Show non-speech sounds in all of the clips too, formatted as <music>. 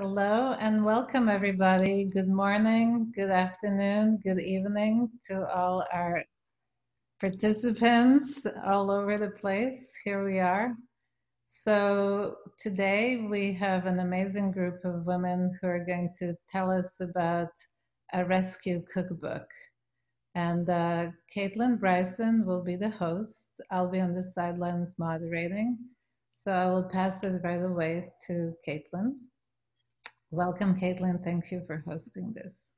Hello and welcome everybody. Good morning, good afternoon, good evening to all our participants all over the place. Here we are. So today we have an amazing group of women who are going to tell us about a rescue cookbook. And uh, Caitlin Bryson will be the host. I'll be on the sidelines moderating. So I will pass it right away to Caitlin. Welcome, Caitlin. Thank you for hosting this.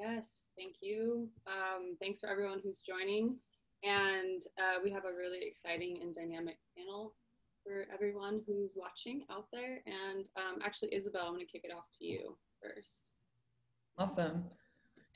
Yes, thank you. Um, thanks for everyone who's joining. And uh, we have a really exciting and dynamic panel for everyone who's watching out there. And um, actually, Isabel, I'm going to kick it off to you first. Awesome.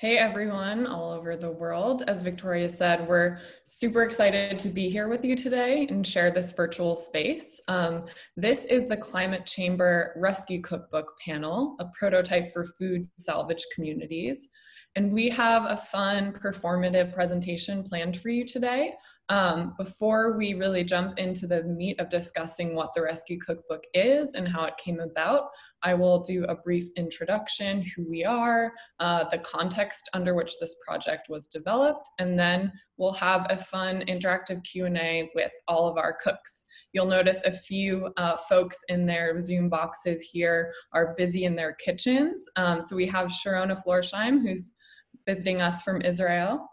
Hey everyone all over the world. As Victoria said, we're super excited to be here with you today and share this virtual space. Um, this is the Climate Chamber Rescue Cookbook panel, a prototype for food salvage communities. And we have a fun performative presentation planned for you today. Um, before we really jump into the meat of discussing what the Rescue Cookbook is and how it came about, I will do a brief introduction, who we are, uh, the context under which this project was developed, and then we'll have a fun interactive Q&A with all of our cooks. You'll notice a few uh, folks in their Zoom boxes here are busy in their kitchens. Um, so we have Sharona Florsheim, who's visiting us from Israel.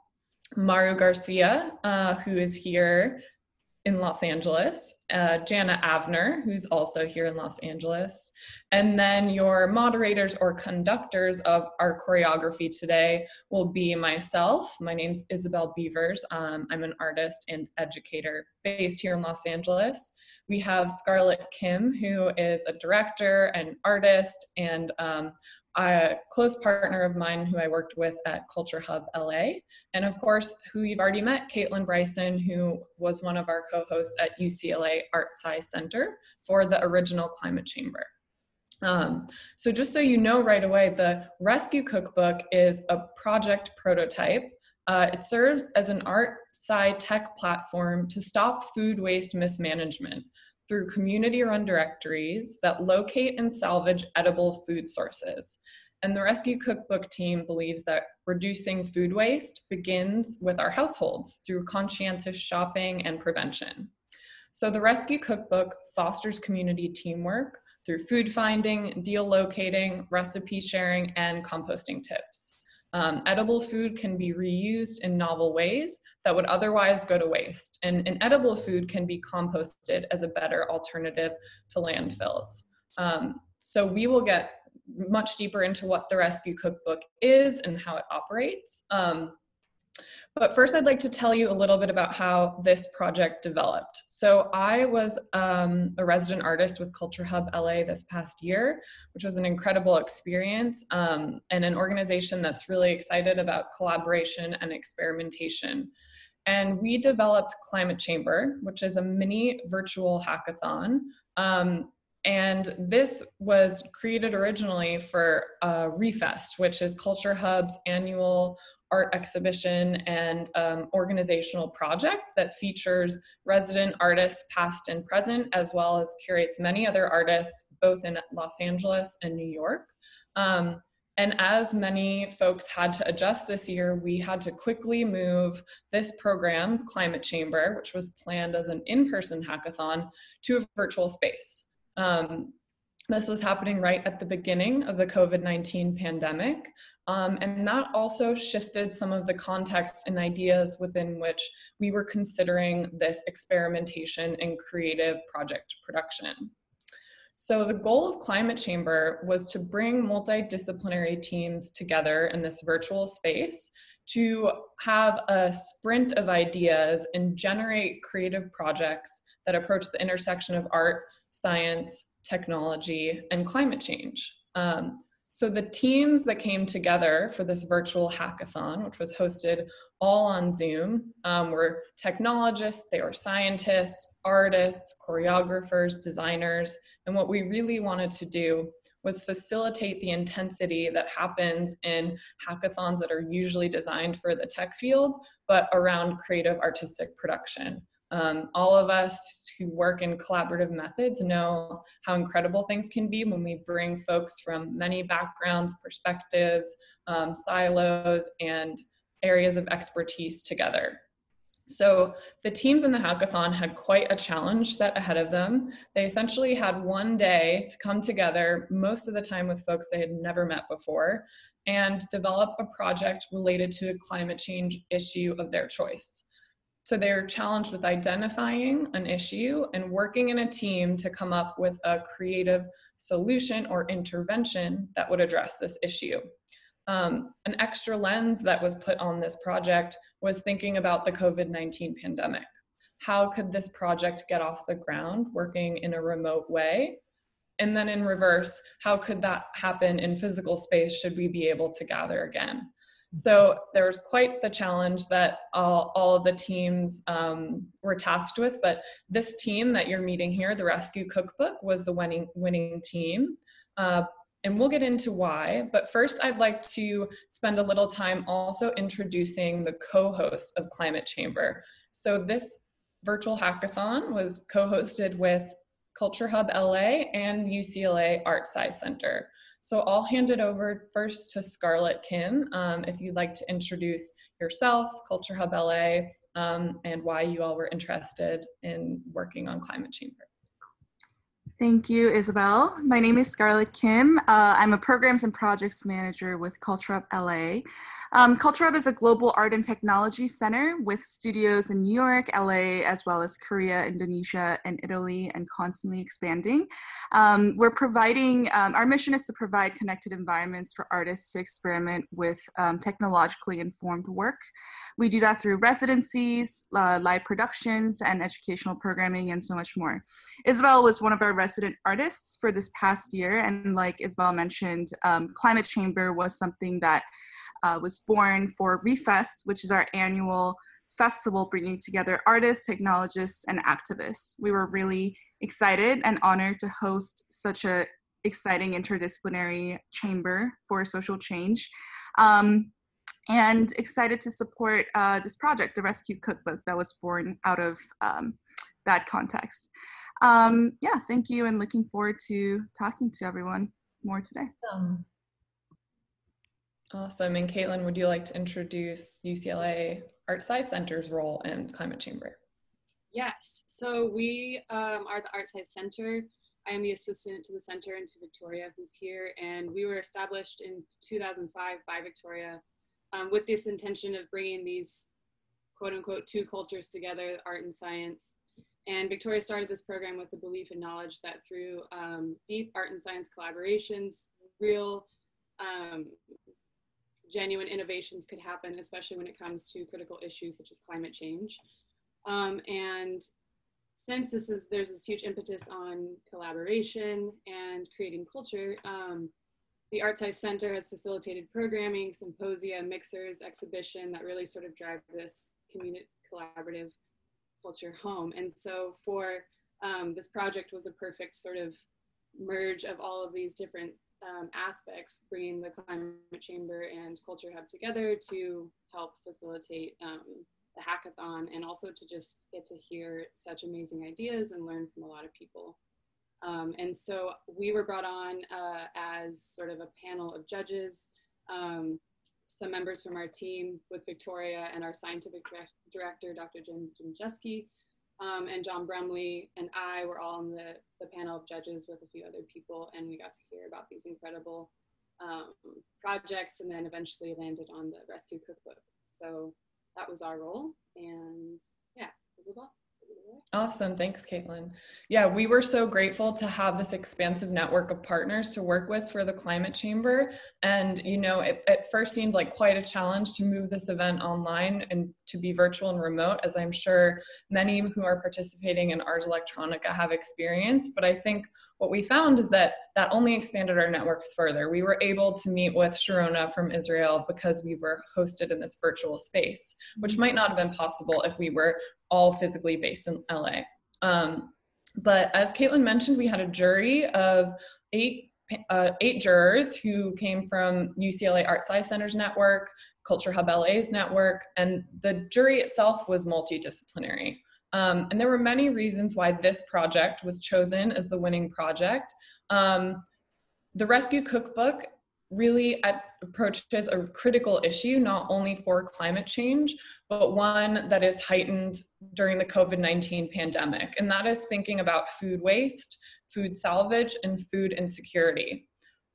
Maru Garcia, uh, who is here in Los Angeles, uh, Janna Avner, who's also here in Los Angeles, and then your moderators or conductors of our choreography today will be myself. My name's Isabel Beavers. Um, I'm an artist and educator based here in Los Angeles. We have Scarlett Kim, who is a director and artist and um, a close partner of mine who I worked with at Culture Hub LA. And of course, who you've already met, Caitlin Bryson, who was one of our co-hosts at UCLA Art Sci Center for the original Climate Chamber. Um, so just so you know right away, the Rescue Cookbook is a project prototype. Uh, it serves as an art sci tech platform to stop food waste mismanagement through community run directories that locate and salvage edible food sources. And the Rescue Cookbook team believes that reducing food waste begins with our households through conscientious shopping and prevention. So the Rescue Cookbook fosters community teamwork through food finding, deal locating, recipe sharing, and composting tips. Um, edible food can be reused in novel ways that would otherwise go to waste, and, edible food can be composted as a better alternative to landfills. Um, so we will get much deeper into what the Rescue Cookbook is and how it operates. Um, but first, I'd like to tell you a little bit about how this project developed. So, I was um, a resident artist with Culture Hub LA this past year, which was an incredible experience um, and an organization that's really excited about collaboration and experimentation. And we developed Climate Chamber, which is a mini virtual hackathon um, and this was created originally for uh, Refest, which is Culture Hub's annual art exhibition and um, organizational project that features resident artists past and present, as well as curates many other artists, both in Los Angeles and New York. Um, and as many folks had to adjust this year, we had to quickly move this program, Climate Chamber, which was planned as an in person hackathon, to a virtual space. Um, this was happening right at the beginning of the COVID 19 pandemic. Um, and that also shifted some of the context and ideas within which we were considering this experimentation and creative project production. So, the goal of Climate Chamber was to bring multidisciplinary teams together in this virtual space to have a sprint of ideas and generate creative projects that approach the intersection of art, science, technology, and climate change. Um, so the teams that came together for this virtual hackathon, which was hosted all on Zoom, um, were technologists, they were scientists, artists, choreographers, designers, and what we really wanted to do was facilitate the intensity that happens in hackathons that are usually designed for the tech field, but around creative artistic production. Um, all of us who work in collaborative methods know how incredible things can be when we bring folks from many backgrounds, perspectives, um, silos, and areas of expertise together. So the teams in the hackathon had quite a challenge set ahead of them. They essentially had one day to come together, most of the time with folks they had never met before, and develop a project related to a climate change issue of their choice. So they're challenged with identifying an issue and working in a team to come up with a creative solution or intervention that would address this issue. Um, an extra lens that was put on this project was thinking about the COVID 19 pandemic. How could this project get off the ground working in a remote way? And then in reverse, how could that happen in physical space should we be able to gather again? So there was quite the challenge that all, all of the teams um, were tasked with. But this team that you're meeting here, the Rescue Cookbook, was the winning, winning team. Uh, and we'll get into why. But first, I'd like to spend a little time also introducing the co hosts of Climate Chamber. So, this virtual hackathon was co hosted with Culture Hub LA and UCLA ArtSci Center. So, I'll hand it over first to Scarlett Kim um, if you'd like to introduce yourself, Culture Hub LA, um, and why you all were interested in working on Climate Chamber. Thank you, Isabel. My name is Scarlett Kim. Uh, I'm a programs and projects manager with Culture Hub LA. Um, Culture Hub is a global art and technology center with studios in New York, LA, as well as Korea, Indonesia, and Italy, and constantly expanding. Um, we're providing, um, our mission is to provide connected environments for artists to experiment with um, technologically informed work. We do that through residencies, uh, live productions, and educational programming, and so much more. Isabel was one of our resident artists for this past year, and like Isabel mentioned, um, Climate Chamber was something that uh, was born for ReFest, which is our annual festival bringing together artists, technologists, and activists. We were really excited and honored to host such a exciting interdisciplinary chamber for social change. Um, and excited to support uh, this project, the Rescue Cookbook, that was born out of um, that context. Um, yeah, thank you, and looking forward to talking to everyone more today. Um, Awesome. And Caitlin, would you like to introduce UCLA ArtSci Center's role in Climate Chamber? Yes. So we um, are the ArtSci Center. I am the assistant to the center and to Victoria, who's here. And we were established in 2005 by Victoria um, with this intention of bringing these quote unquote two cultures together, art and science. And Victoria started this program with the belief and knowledge that through um, deep art and science collaborations, real um, genuine innovations could happen, especially when it comes to critical issues such as climate change. Um, and since this is there's this huge impetus on collaboration and creating culture, um, the ArtSci Center has facilitated programming, symposia, mixers, exhibition that really sort of drive this community collaborative culture home. And so for um, this project was a perfect sort of merge of all of these different um, aspects, bringing the Climate Chamber and Culture Hub together to help facilitate um, the hackathon and also to just get to hear such amazing ideas and learn from a lot of people. Um, and so we were brought on uh, as sort of a panel of judges, um, some members from our team with Victoria and our scientific director, Dr. Jim Gimzewski, um, and John Brumley and I were all on the, the panel of judges with a few other people, and we got to hear about these incredible um, projects, and then eventually landed on the Rescue Cookbook. So that was our role, and yeah, Isabel. Awesome. Thanks, Caitlin. Yeah, we were so grateful to have this expansive network of partners to work with for the Climate Chamber. And, you know, it, it first seemed like quite a challenge to move this event online and to be virtual and remote, as I'm sure many who are participating in Ars Electronica have experienced. But I think what we found is that that only expanded our networks further. We were able to meet with Sharona from Israel because we were hosted in this virtual space, which mm-hmm. might not have been possible if we were all physically based in LA. Um, but as Caitlin mentioned, we had a jury of eight uh, eight jurors who came from UCLA Art Science Center's network, Culture Hub LA's network, and the jury itself was multidisciplinary. Um, and there were many reasons why this project was chosen as the winning project. Um, the Rescue Cookbook really approaches a critical issue, not only for climate change, but one that is heightened during the COVID 19 pandemic. And that is thinking about food waste, food salvage, and food insecurity.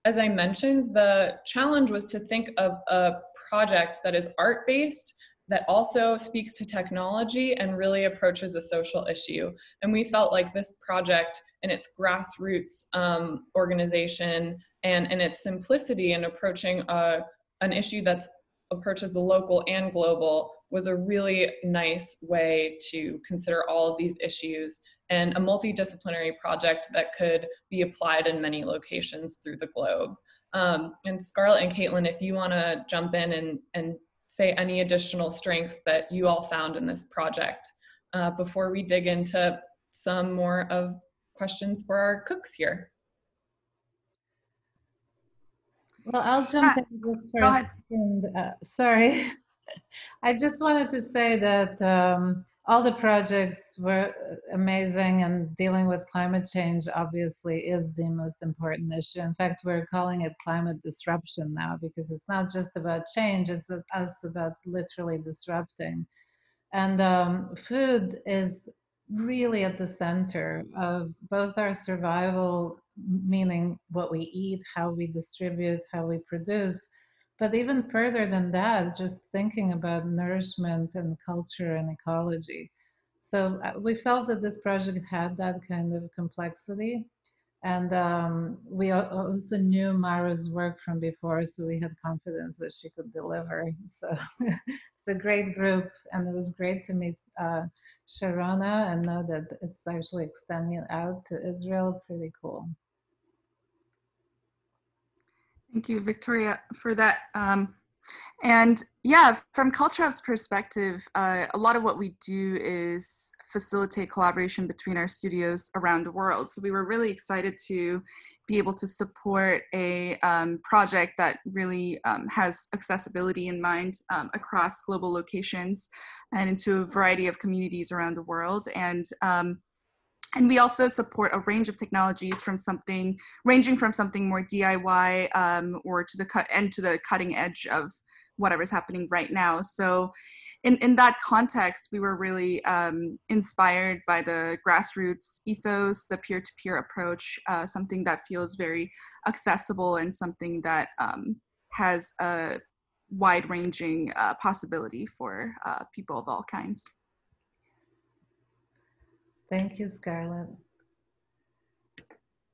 As I mentioned, the challenge was to think of a project that is art based that also speaks to technology and really approaches a social issue. And we felt like this project and its grassroots um, organization and, and its simplicity in approaching a, an issue that approaches the local and global was a really nice way to consider all of these issues and a multidisciplinary project that could be applied in many locations through the globe. Um, and Scarlett and Caitlin, if you want to jump in and, and say any additional strengths that you all found in this project uh, before we dig into some more of questions for our cooks here. Well, I'll jump in just for a second. Uh, sorry. <laughs> I just wanted to say that um, all the projects were amazing and dealing with climate change obviously is the most important issue in fact we're calling it climate disruption now because it's not just about change it's us about literally disrupting and um, food is really at the center of both our survival meaning what we eat how we distribute how we produce but even further than that, just thinking about nourishment and culture and ecology. So uh, we felt that this project had that kind of complexity. And um, we also knew Maru's work from before, so we had confidence that she could deliver. So <laughs> it's a great group, and it was great to meet uh, Sharona and know that it's actually extending out to Israel. Pretty cool. Thank you, Victoria, for that. Um, and yeah, from Culture perspective, uh, a lot of what we do is facilitate collaboration between our studios around the world. So we were really excited to be able to support a um, project that really um, has accessibility in mind um, across global locations and into a variety of communities around the world. And um, and we also support a range of technologies from something ranging from something more DIY um, or to the cut and to the cutting edge of whatever's happening right now. So, in in that context, we were really um, inspired by the grassroots ethos, the peer to peer approach, uh, something that feels very accessible and something that um, has a wide ranging uh, possibility for uh, people of all kinds. Thank you, Scarlett.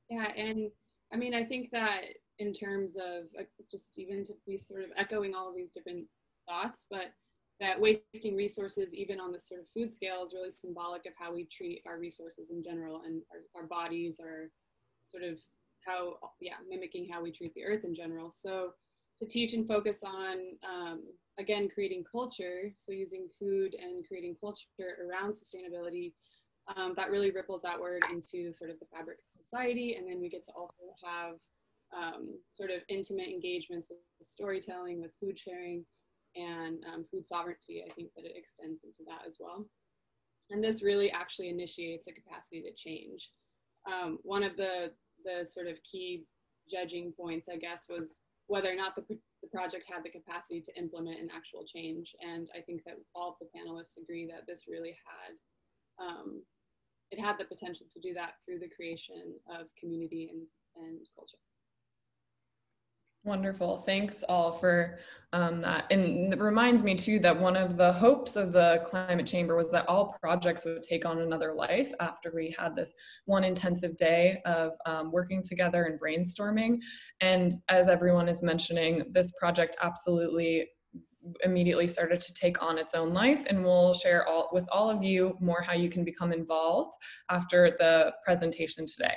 Yeah, and I mean, I think that in terms of uh, just even to be sort of echoing all of these different thoughts, but that wasting resources, even on the sort of food scale, is really symbolic of how we treat our resources in general, and our, our bodies are sort of how, yeah, mimicking how we treat the earth in general. So to teach and focus on, um, again, creating culture, so using food and creating culture around sustainability um, that really ripples outward into sort of the fabric of society. And then we get to also have um, sort of intimate engagements with storytelling, with food sharing, and um, food sovereignty. I think that it extends into that as well. And this really actually initiates a capacity to change. Um, one of the, the sort of key judging points, I guess, was whether or not the, the project had the capacity to implement an actual change. And I think that all of the panelists agree that this really had um, it had the potential to do that through the creation of community and, and culture. Wonderful. Thanks all for um, that. And it reminds me too that one of the hopes of the climate chamber was that all projects would take on another life after we had this one intensive day of um, working together and brainstorming. And as everyone is mentioning, this project absolutely immediately started to take on its own life and we'll share all with all of you more how you can become involved after the presentation today.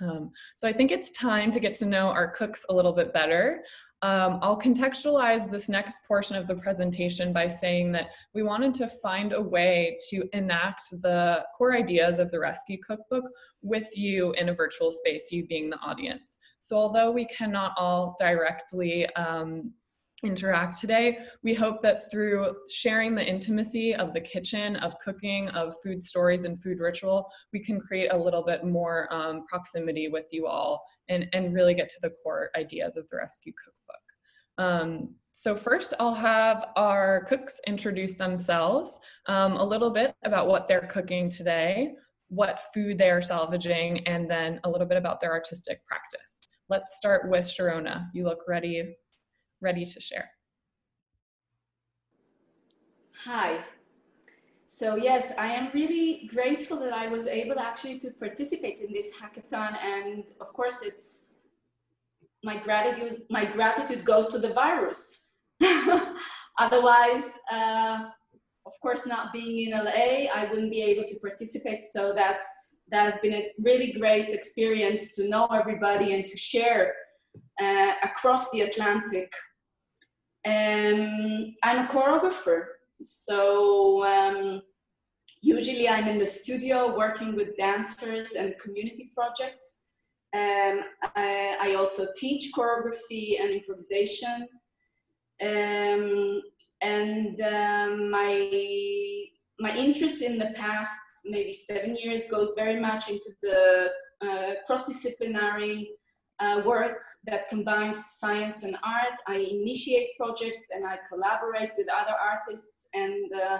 Um, so I think it's time to get to know our cooks a little bit better. Um, I'll contextualize this next portion of the presentation by saying that we wanted to find a way to enact the core ideas of the Rescue Cookbook with you in a virtual space, you being the audience. So although we cannot all directly um, interact today. We hope that through sharing the intimacy of the kitchen, of cooking, of food stories and food ritual, we can create a little bit more um, proximity with you all and, and really get to the core ideas of the Rescue Cookbook. Um, so first I'll have our cooks introduce themselves, um, a little bit about what they're cooking today, what food they are salvaging, and then a little bit about their artistic practice. Let's start with Sharona. You look ready ready to share. Hi. So yes, I am really grateful that I was able actually to participate in this hackathon. And of course, it's my gratitude, my gratitude goes to the virus. <laughs> Otherwise, uh, of course, not being in LA, I wouldn't be able to participate. So that's, that has been a really great experience to know everybody and to share uh, across the Atlantic um, I'm a choreographer, so um, usually I'm in the studio working with dancers and community projects. Um, I, I, also teach choreography and improvisation. Um, and um, my, my interest in the past maybe seven years goes very much into the uh, cross-disciplinary uh, work that combines science and art. I initiate projects and I collaborate with other artists and, uh,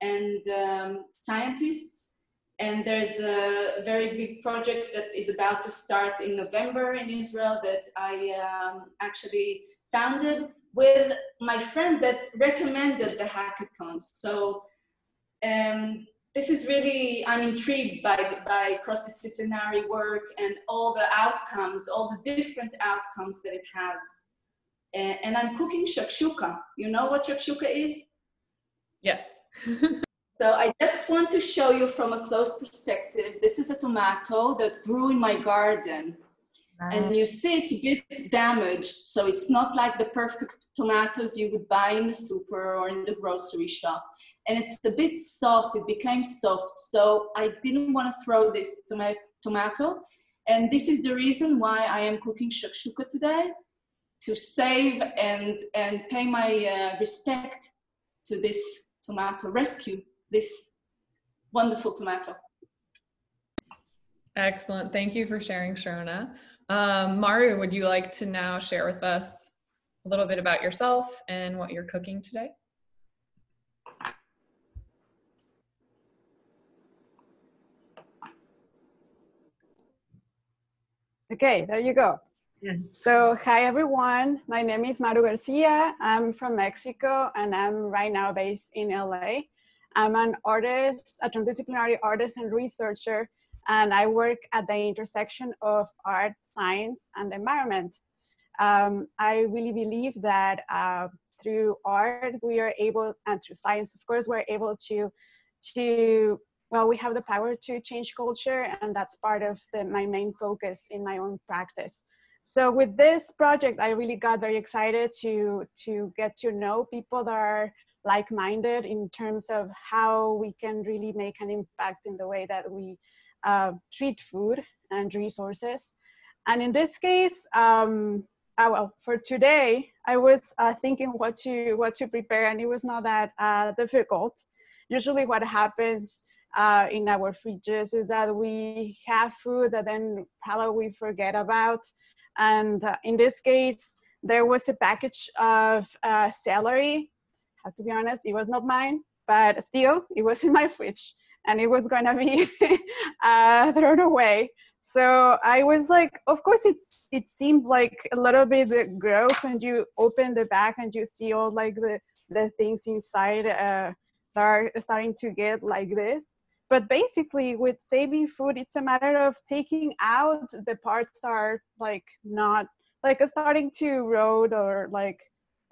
and um, scientists. And there's a very big project that is about to start in November in Israel that I um, actually founded with my friend that recommended the hackathons. So um, this is really, I'm intrigued by, by cross-disciplinary work and all the outcomes, all the different outcomes that it has. And, and I'm cooking shakshuka. You know what shakshuka is? Yes. <laughs> so I just want to show you from a close perspective. This is a tomato that grew in my garden. And you see it's a bit damaged, so it's not like the perfect tomatoes you would buy in the super or in the grocery shop and it's a bit soft. It became soft. So I didn't want to throw this tomato. And this is the reason why I am cooking shakshuka today, to save and, and pay my uh, respect to this tomato, rescue this wonderful tomato. Excellent. Thank you for sharing, Sharona. Um, Maru, would you like to now share with us a little bit about yourself and what you're cooking today? Okay, there you go. Yes. So, hi everyone. My name is Maru Garcia. I'm from Mexico and I'm right now based in LA. I'm an artist, a transdisciplinary artist and researcher, and I work at the intersection of art, science, and environment. Um, I really believe that uh, through art, we are able, and through science, of course, we're able to to well, we have the power to change culture, and that's part of the, my main focus in my own practice. So with this project, I really got very excited to, to get to know people that are like-minded in terms of how we can really make an impact in the way that we uh, treat food and resources. And in this case, um, uh, well, for today, I was uh, thinking what to what to prepare, and it was not that uh, difficult. Usually, what happens uh, in our fridges is that we have food that then probably we forget about. And uh, in this case, there was a package of uh, celery. I have to be honest, it was not mine, but still, it was in my fridge and it was gonna be <laughs> uh, thrown away. So I was like, of course, it's it seemed like a little bit the gross when you open the bag and you see all like the the things inside uh, are starting to get like this. But basically with saving food it's a matter of taking out the parts that are like not like starting to erode or like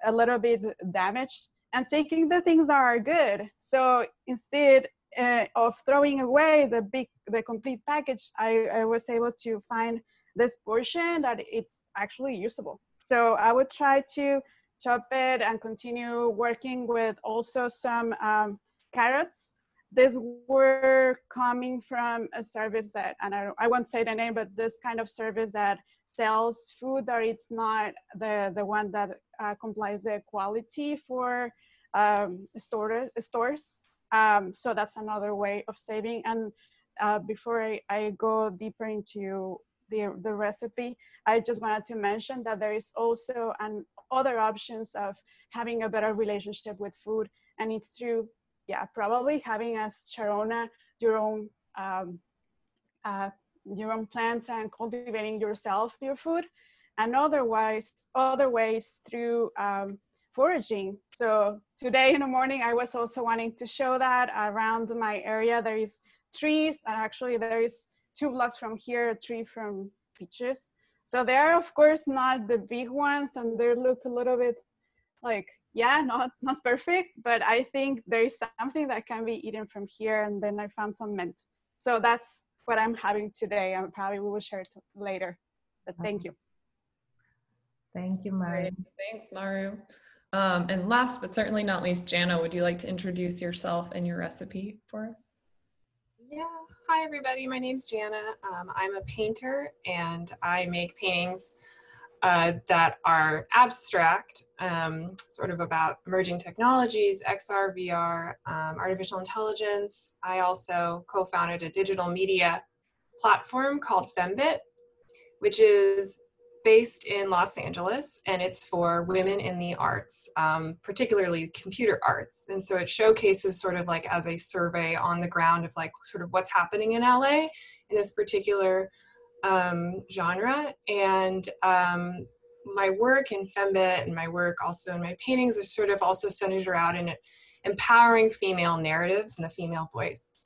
a little bit damaged and taking the things that are good. So instead uh, of throwing away the big the complete package I, I was able to find this portion that it's actually usable. So i would try to chop it and continue working with also some um, carrots these were coming from a service that, and I, I won't say the name, but this kind of service that sells food that it's not the, the one that uh, complies the quality for um, store, stores. Um, so that's another way of saving. And uh, before I, I go deeper into the, the recipe, I just wanted to mention that there is also an other options of having a better relationship with food. And it's through, yeah, probably having as Sharona your own um, uh, your own plants and cultivating yourself your food, and otherwise other ways through um, foraging. So today in the morning, I was also wanting to show that around my area there is trees, and actually there is two blocks from here, a tree from peaches. So they're of course not the big ones, and they look a little bit like yeah, not <laughs> not perfect, but I think there is something that can be eaten from here. And then I found some mint. So that's what I'm having today. And probably we will share it later. But thank you. Thank you, Maru. Thanks, Maru. Um, and last but certainly not least, Janna, would you like to introduce yourself and your recipe for us? Yeah. Hi, everybody. My name's Janna. Um, I'm a painter and I make paintings uh, that are abstract, um, sort of about emerging technologies, XR, VR, um, artificial intelligence. I also co founded a digital media platform called Fembit, which is based in Los Angeles and it's for women in the arts, um, particularly computer arts. And so it showcases sort of like as a survey on the ground of like sort of what's happening in LA in this particular um, genre. And um, my work in Fembit and my work also in my paintings are sort of also centered around in empowering female narratives and the female voice.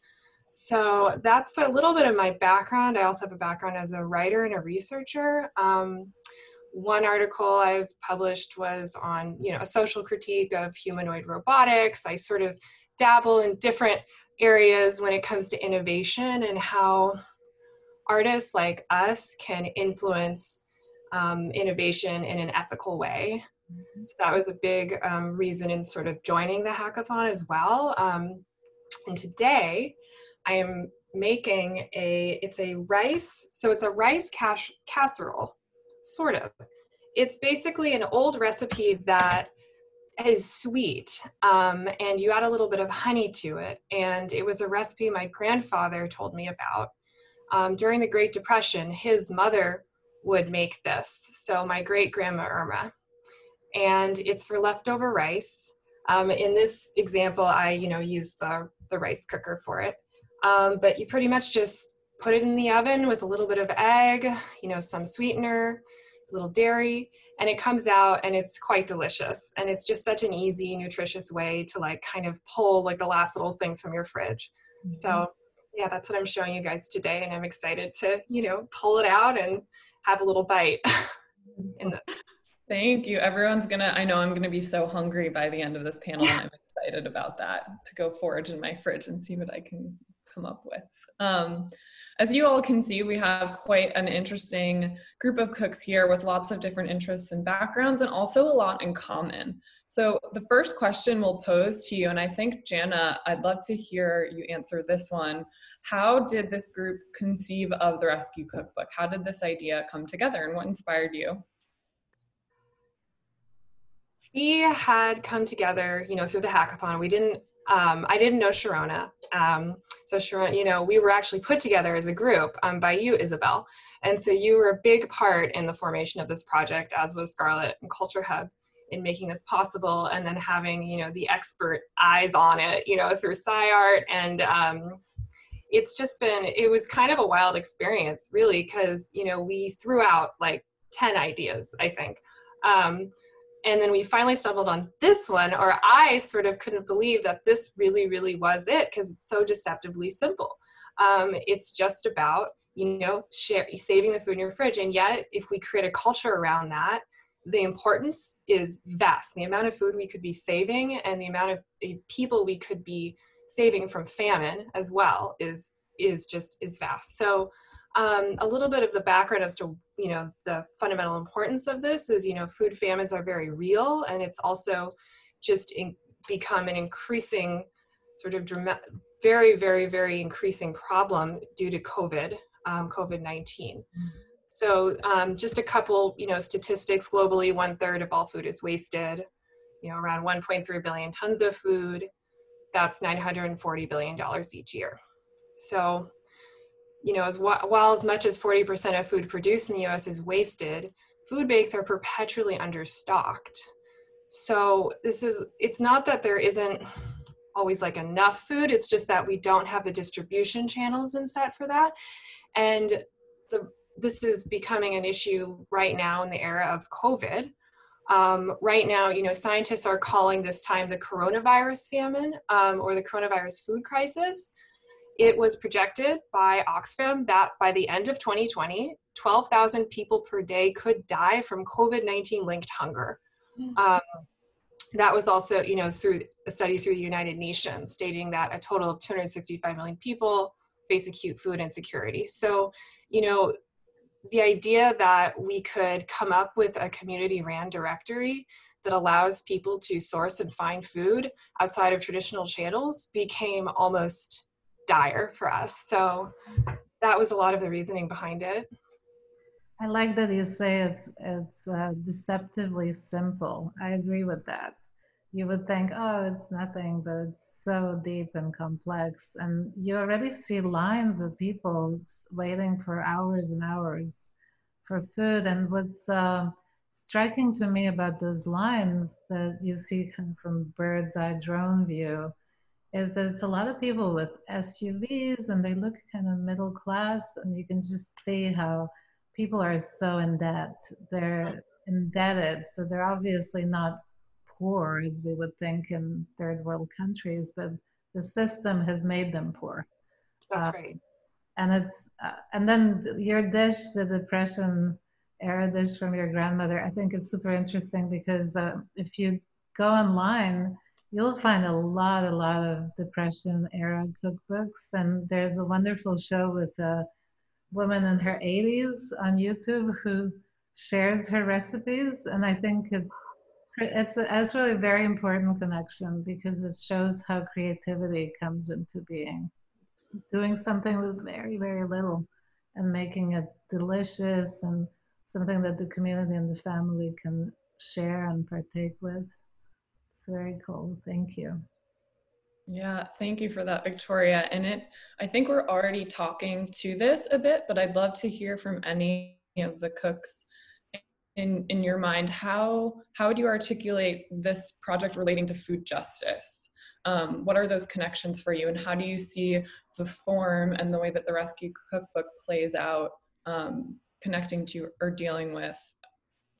So that's a little bit of my background. I also have a background as a writer and a researcher. Um, one article I've published was on, you know, a social critique of humanoid robotics. I sort of dabble in different areas when it comes to innovation and how artists like us can influence um, innovation in an ethical way. Mm-hmm. So that was a big um, reason in sort of joining the hackathon as well. Um, and today, I am making a, it's a rice, so it's a rice cash, casserole, sort of. It's basically an old recipe that is sweet um, and you add a little bit of honey to it. And it was a recipe my grandfather told me about. Um, during the Great Depression, his mother would make this. So my great grandma Irma. And it's for leftover rice. Um, in this example, I, you know, use the, the rice cooker for it. Um, but you pretty much just put it in the oven with a little bit of egg, you know, some sweetener, a little dairy, and it comes out and it's quite delicious. And it's just such an easy, nutritious way to like kind of pull like the last little things from your fridge. Mm-hmm. So yeah, that's what I'm showing you guys today. And I'm excited to, you know, pull it out and have a little bite <laughs> in this. <laughs> Thank you. Everyone's gonna, I know I'm gonna be so hungry by the end of this panel. Yeah. And I'm excited about that to go forage in my fridge and see what I can come up with. Um, as you all can see, we have quite an interesting group of cooks here with lots of different interests and backgrounds and also a lot in common. So the first question we'll pose to you, and I think Janna, I'd love to hear you answer this one. How did this group conceive of the Rescue Cookbook? How did this idea come together and what inspired you? We had come together, you know, through the hackathon. We didn't, um, I didn't know Sharona. Um, so Sharon, you know, we were actually put together as a group um, by you, Isabel. And so you were a big part in the formation of this project, as was Scarlett and Culture Hub in making this possible and then having, you know, the expert eyes on it, you know, through SciArt. And um, it's just been, it was kind of a wild experience, really, because, you know, we threw out like 10 ideas, I think. Um, and then we finally stumbled on this one or i sort of couldn't believe that this really really was it because it's so deceptively simple. Um, it's just about you know share, saving the food in your fridge and yet if we create a culture around that the importance is vast. The amount of food we could be saving and the amount of eh, people we could be saving from famine as well is is just is vast. So um, a little bit of the background as to you know the fundamental importance of this is you know food famines are very real and it's also just in, become an increasing sort of dramatic very, very, very increasing problem due to COVID, um, COVID 19. Mm-hmm. So um, just a couple, you know, statistics globally, one third of all food is wasted, you know, around 1.3 billion tons of food. That's $940 billion each year. So, you know, as while as much as 40% of food produced in the US is wasted, food banks are perpetually understocked. So this is, it's not that there isn't always like enough food. It's just that we don't have the distribution channels in set for that. And the this is becoming an issue right now in the era of COVID. Um, right now, you know, scientists are calling this time the coronavirus famine um, or the coronavirus food crisis. It was projected by Oxfam that by the end of 2020, 12,000 people per day could die from COVID 19 linked hunger. Hmm. Um, that was also, you know, through a study through the United Nations stating that a total of 265 million people face acute food insecurity. So, you know, the idea that we could come up with a community ran directory that allows people to source and find food outside of traditional channels became almost dire for us. So that was a lot of the reasoning behind it. I like that you say it's it's uh, deceptively simple. I agree with that you would think, oh, it's nothing, but it's so deep and complex. And you already see lines of people waiting for hours and hours for food. And what's uh, striking to me about those lines that you see kind of from bird's eye drone view is that it's a lot of people with SUVs and they look kind of middle class. And you can just see how people are so in debt. They're indebted. So they're obviously not poor as we would think in third world countries, but the system has made them poor. That's uh, right. And it's uh, and then your dish, the depression era dish from your grandmother, I think is super interesting because uh, if you go online, you'll find a lot, a lot of depression era cookbooks, and there's a wonderful show with a woman in her 80s on YouTube who shares her recipes, and I think it's it's a, it's really a very important connection because it shows how creativity comes into being. Doing something with very, very little and making it delicious and something that the community and the family can share and partake with. It's very cool. Thank you. Yeah, thank you for that, Victoria. And it, I think we're already talking to this a bit, but I'd love to hear from any of the cooks in in your mind how how would you articulate this project relating to food justice um, what are those connections for you and how do you see the form and the way that the rescue cookbook plays out um, connecting to or dealing with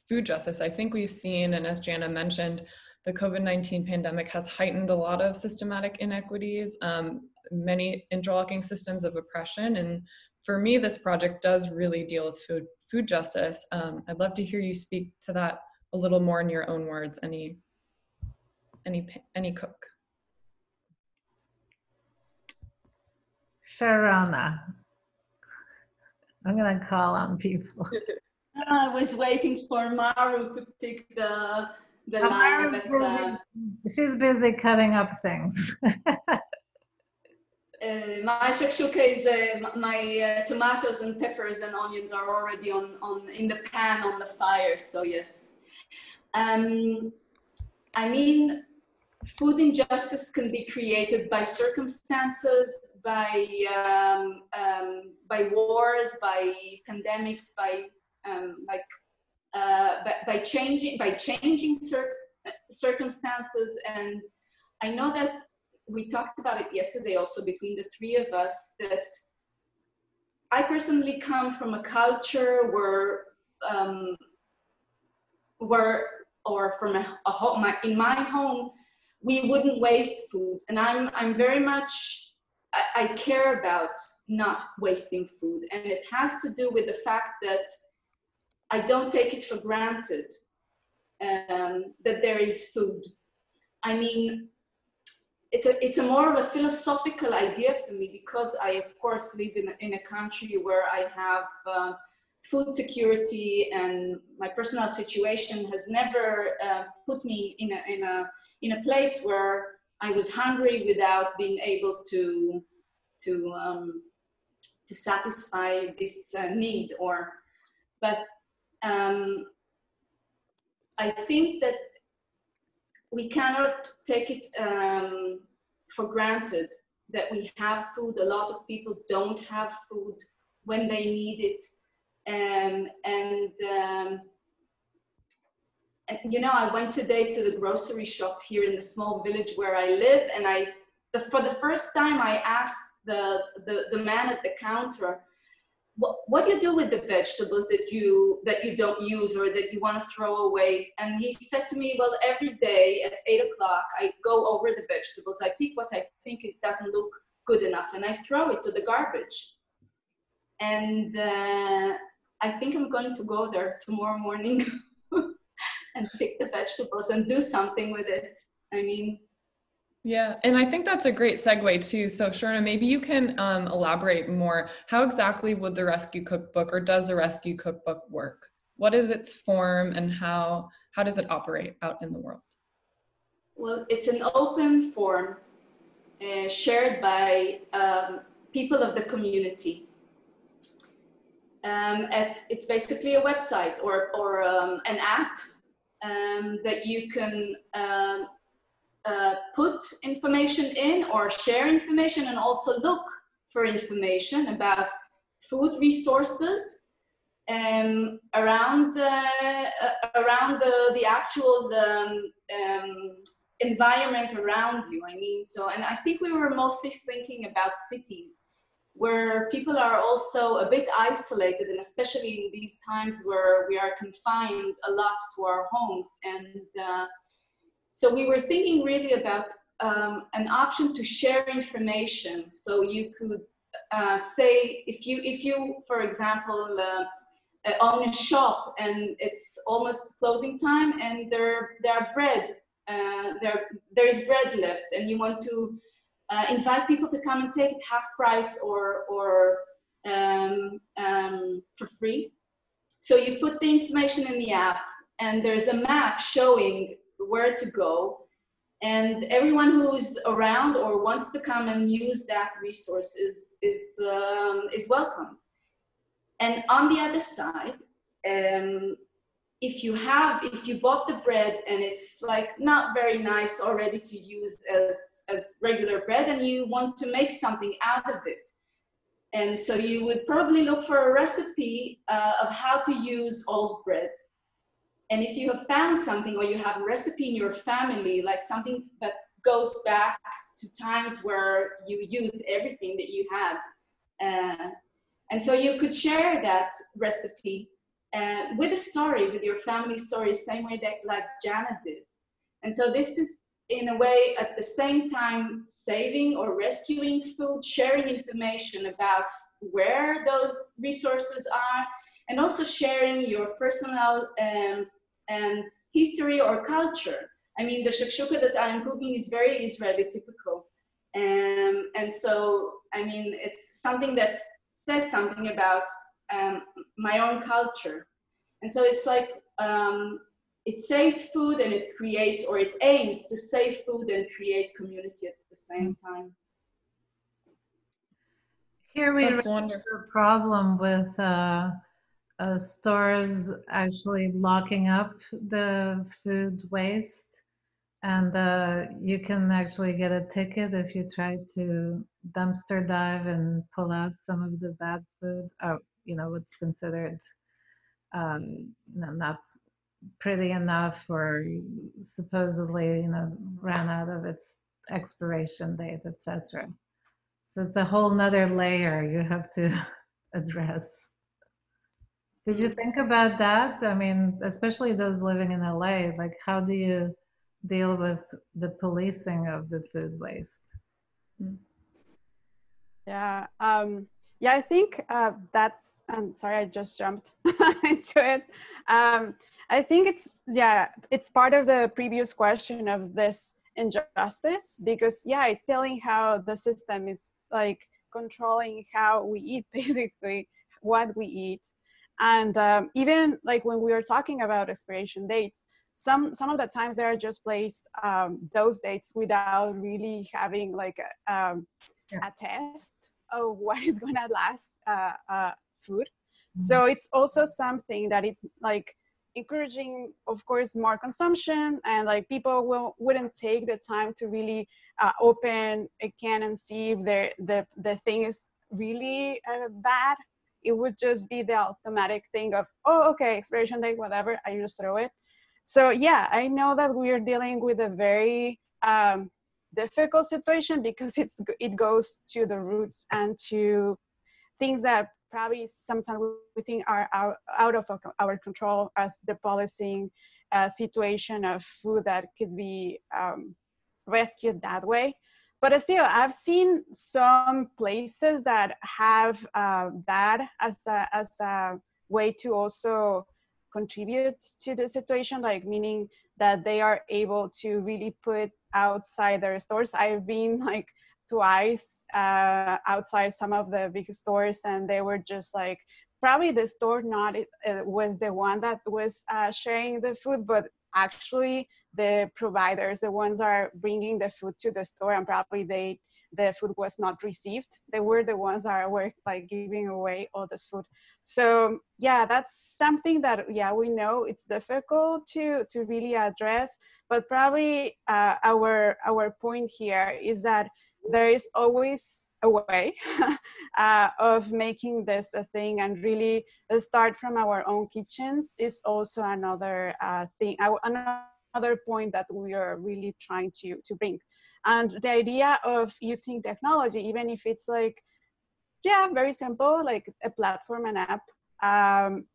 food justice i think we've seen and as janna mentioned the covid-19 pandemic has heightened a lot of systematic inequities um, many interlocking systems of oppression and for me, this project does really deal with food food justice. Um, I'd love to hear you speak to that a little more in your own words. Any any any cook. Sharona. I'm gonna call on people. <laughs> I was waiting for Maru to pick the the uh, she's busy cutting up things. <laughs> uh, my shakshuka is uh, my uh, tomatoes and peppers and onions are already on, on in the pan on the fire. So yes, um, I mean, food injustice can be created by circumstances, by um, um, by wars, by pandemics, by um, like uh, by, changing by changing cir- circumstances and. I know that we talked about it yesterday also between the three of us that I personally come from a culture where, um, where or from a, a home, my, in my home, we wouldn't waste food. And I'm, I'm very much, I care about not wasting food. And it has to do with the fact that I don't take it for granted um, that there is food. I mean, it's a it's a more of a philosophical idea for me because I of course live in in a country where I have uh, food security and my personal situation has never uh, put me in a in a in a place where I was hungry without being able to to um, to satisfy this uh, need or but um, I think that we cannot take it um, for granted that we have food. A lot of people don't have food when they need it. Um, and, um, and, you know, I went today to the grocery shop here in the small village where I live, and I, the, for the first time, I asked the, the, the man at the counter, what, what do you do with the vegetables that you that you don't use or that you want to throw away? And he said to me well every day at eight o'clock i go over the vegetables. I pick what i think it doesn't look good enough and i throw it to the garbage. And uh, i think i'm going to go there tomorrow morning <laughs> and pick the vegetables and do something with it. I mean yeah, and I think that's a great segue too. So, Sharona, maybe you can um, elaborate more. How exactly would the Rescue Cookbook, or does the Rescue Cookbook work? What is its form, and how how does it operate out in the world? Well, it's an open form uh, shared by um, people of the community. Um, it's, it's basically a website or, or um, an app um, that you can um, uh, put information in or share information and also look for information about food resources um, around uh, uh, around the, the actual um, um, environment around you. I mean, so and I think we were mostly thinking about cities where people are also a bit isolated and especially in these times where we are confined a lot to our homes and uh, so we were thinking really about um, an option to share information. So you could uh, say if you if you for example uh, uh, own a shop and it's almost closing time and there there are bread uh, there there is bread left and you want to uh, invite people to come and take it half price or or um, um, for free. So you put the information in the app and there's a map showing where to go. And everyone who's around or wants to come and use that resource is, is, um, is welcome. And on the other side, um, if you have, if you bought the bread and it's like not very nice already to use as, as regular bread and you want to make something out of it, and so you would probably look for a recipe uh, of how to use old bread and if you have found something or you have a recipe in your family, like something that goes back to times where you used everything that you had, uh, and so you could share that recipe uh, with a story, with your family story, same way that like Janna did. And so this is in a way at the same time saving or rescuing food, sharing information about where those resources are, and also sharing your personal um, and history or culture. I mean, the shakshuka that I'm cooking is very Israeli typical. Um, and so, I mean, it's something that says something about um, my own culture. And so it's like, um, it saves food and it creates, or it aims to save food and create community at the same time. Here we have a problem with uh, uh, stores actually locking up the food waste. And uh, you can actually get a ticket if you try to dumpster dive and pull out some of the bad food. Or you know what's considered um, you know, not pretty enough or supposedly you know ran out of its expiration date etc so it's a whole nother layer you have to <laughs> address did you think about that? I mean, especially those living in LA, like how do you deal with the policing of the food waste? Hmm. Yeah, um, yeah, I think uh, that's. I'm sorry, I just jumped <laughs> into it. Um, I think it's yeah, it's part of the previous question of this injustice because yeah, it's telling how the system is like controlling how we eat, <laughs> basically what we eat and um, even like when we were talking about expiration dates, some some of the times they are just placed um, those dates without really having like a, um, yeah. a test of <laughs> what is going to last uh, uh, food. Mm-hmm. So it's also something that it's like encouraging, of course, more consumption and like people will wouldn't take the time to really uh, open a can and see if the the the thing is really uh, bad. It would just be the automatic thing of oh okay expiration date whatever I just throw it. So yeah, I know that we are dealing with a very um, difficult situation because <laughs> it's it goes to the roots and to things that probably sometimes we think are out, out of our control as the policing uh, situation of food that could be um, rescued that way. But still, I've seen some places that have uh, that as a, as a way to also contribute to the situation, like meaning that they are able to really put outside their stores. I've been like twice uh, outside some of the big stores, and they were just like probably the store not uh, was the one that was uh, sharing the food, but actually the providers, the ones are bringing the food to the store, and probably they the food was not received. They were the ones that were like giving away all this food. So yeah, that's something that yeah we know it's difficult to to really address. But probably uh, our our point here is that there is always a way <laughs> uh, of making this a thing and really start from our own kitchens is also another uh, thing another point that we are really trying to to bring. And the idea of using technology even if it's like yeah very simple like a platform an app um,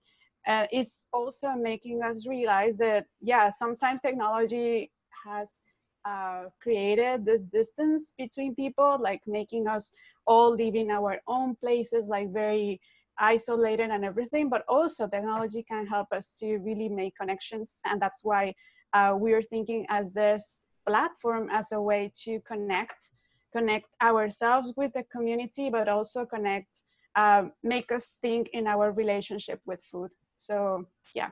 uh, is also making us realize that yeah sometimes technology has uh, created this distance between people like making us all live in our own places like very isolated and everything but also technology can help us to really make connections. And that's why uh, we're thinking as this platform as a way to connect connect ourselves with the community but also connect uh, make us think in our relationship with food. So yeah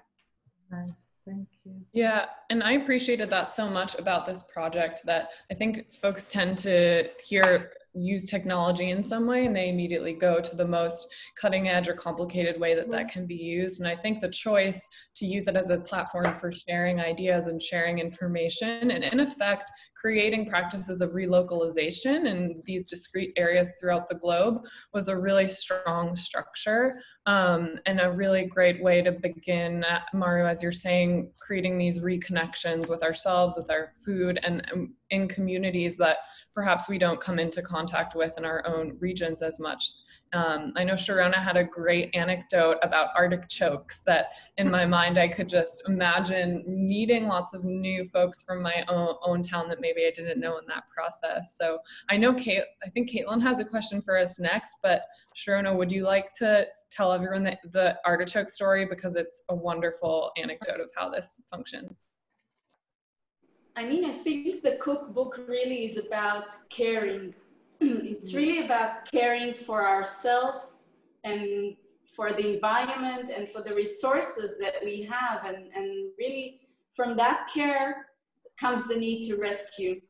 thank you. Yeah and i appreciated that so much about this project that i think folks tend to hear use technology in some way and they immediately go to the most cutting edge or complicated way that that can be used. And i think the choice to use it as a platform for sharing ideas and sharing information and in effect creating practices of relocalization in these discrete areas throughout the globe was a really strong structure um, and a really great way to begin Maru as you're saying creating these reconnections with ourselves with our food and, and in communities that perhaps we don't come into contact with in our own regions as much. Um, I know Sharona had a great anecdote about artichokes that in my mind I could just imagine meeting lots of new folks from my own, own town that maybe I didn't know in that process. So I know Kate, I think Caitlin has a question for us next, but Sharona, would you like to tell everyone the, the artichoke story because it's a wonderful anecdote of how this functions? I mean, I think the cookbook really is about caring. <clears throat> it's mm. really about caring for ourselves and for the environment and for the resources that we have. And, and really, from that care comes the need to rescue.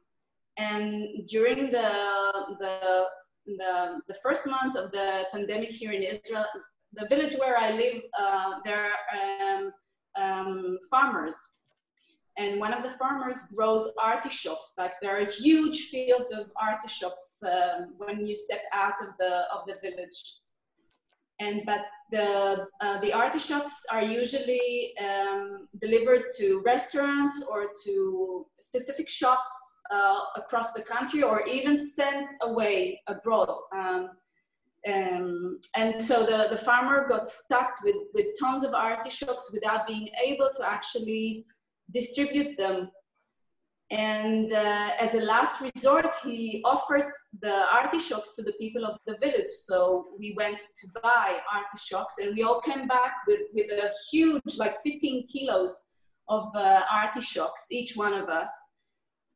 And during the, the, the, the first month of the pandemic here in Israel, the village where I live, uh, there are um, um, farmers and one of the farmers grows artichokes. Like there are huge fields of artichokes um, when you step out of the of the village. And but the uh, the artichokes are usually um, delivered to restaurants or to specific shops uh, across the country, or even sent away abroad. Um, um, and so the, the farmer got stuck with, with tons of artichokes without being able to actually distribute them. And uh, as a last resort, he offered the artichokes to the people of the village. So we went to buy artichokes and we all came back with, with a huge, like 15 kilos of uh, artichokes, each one of us.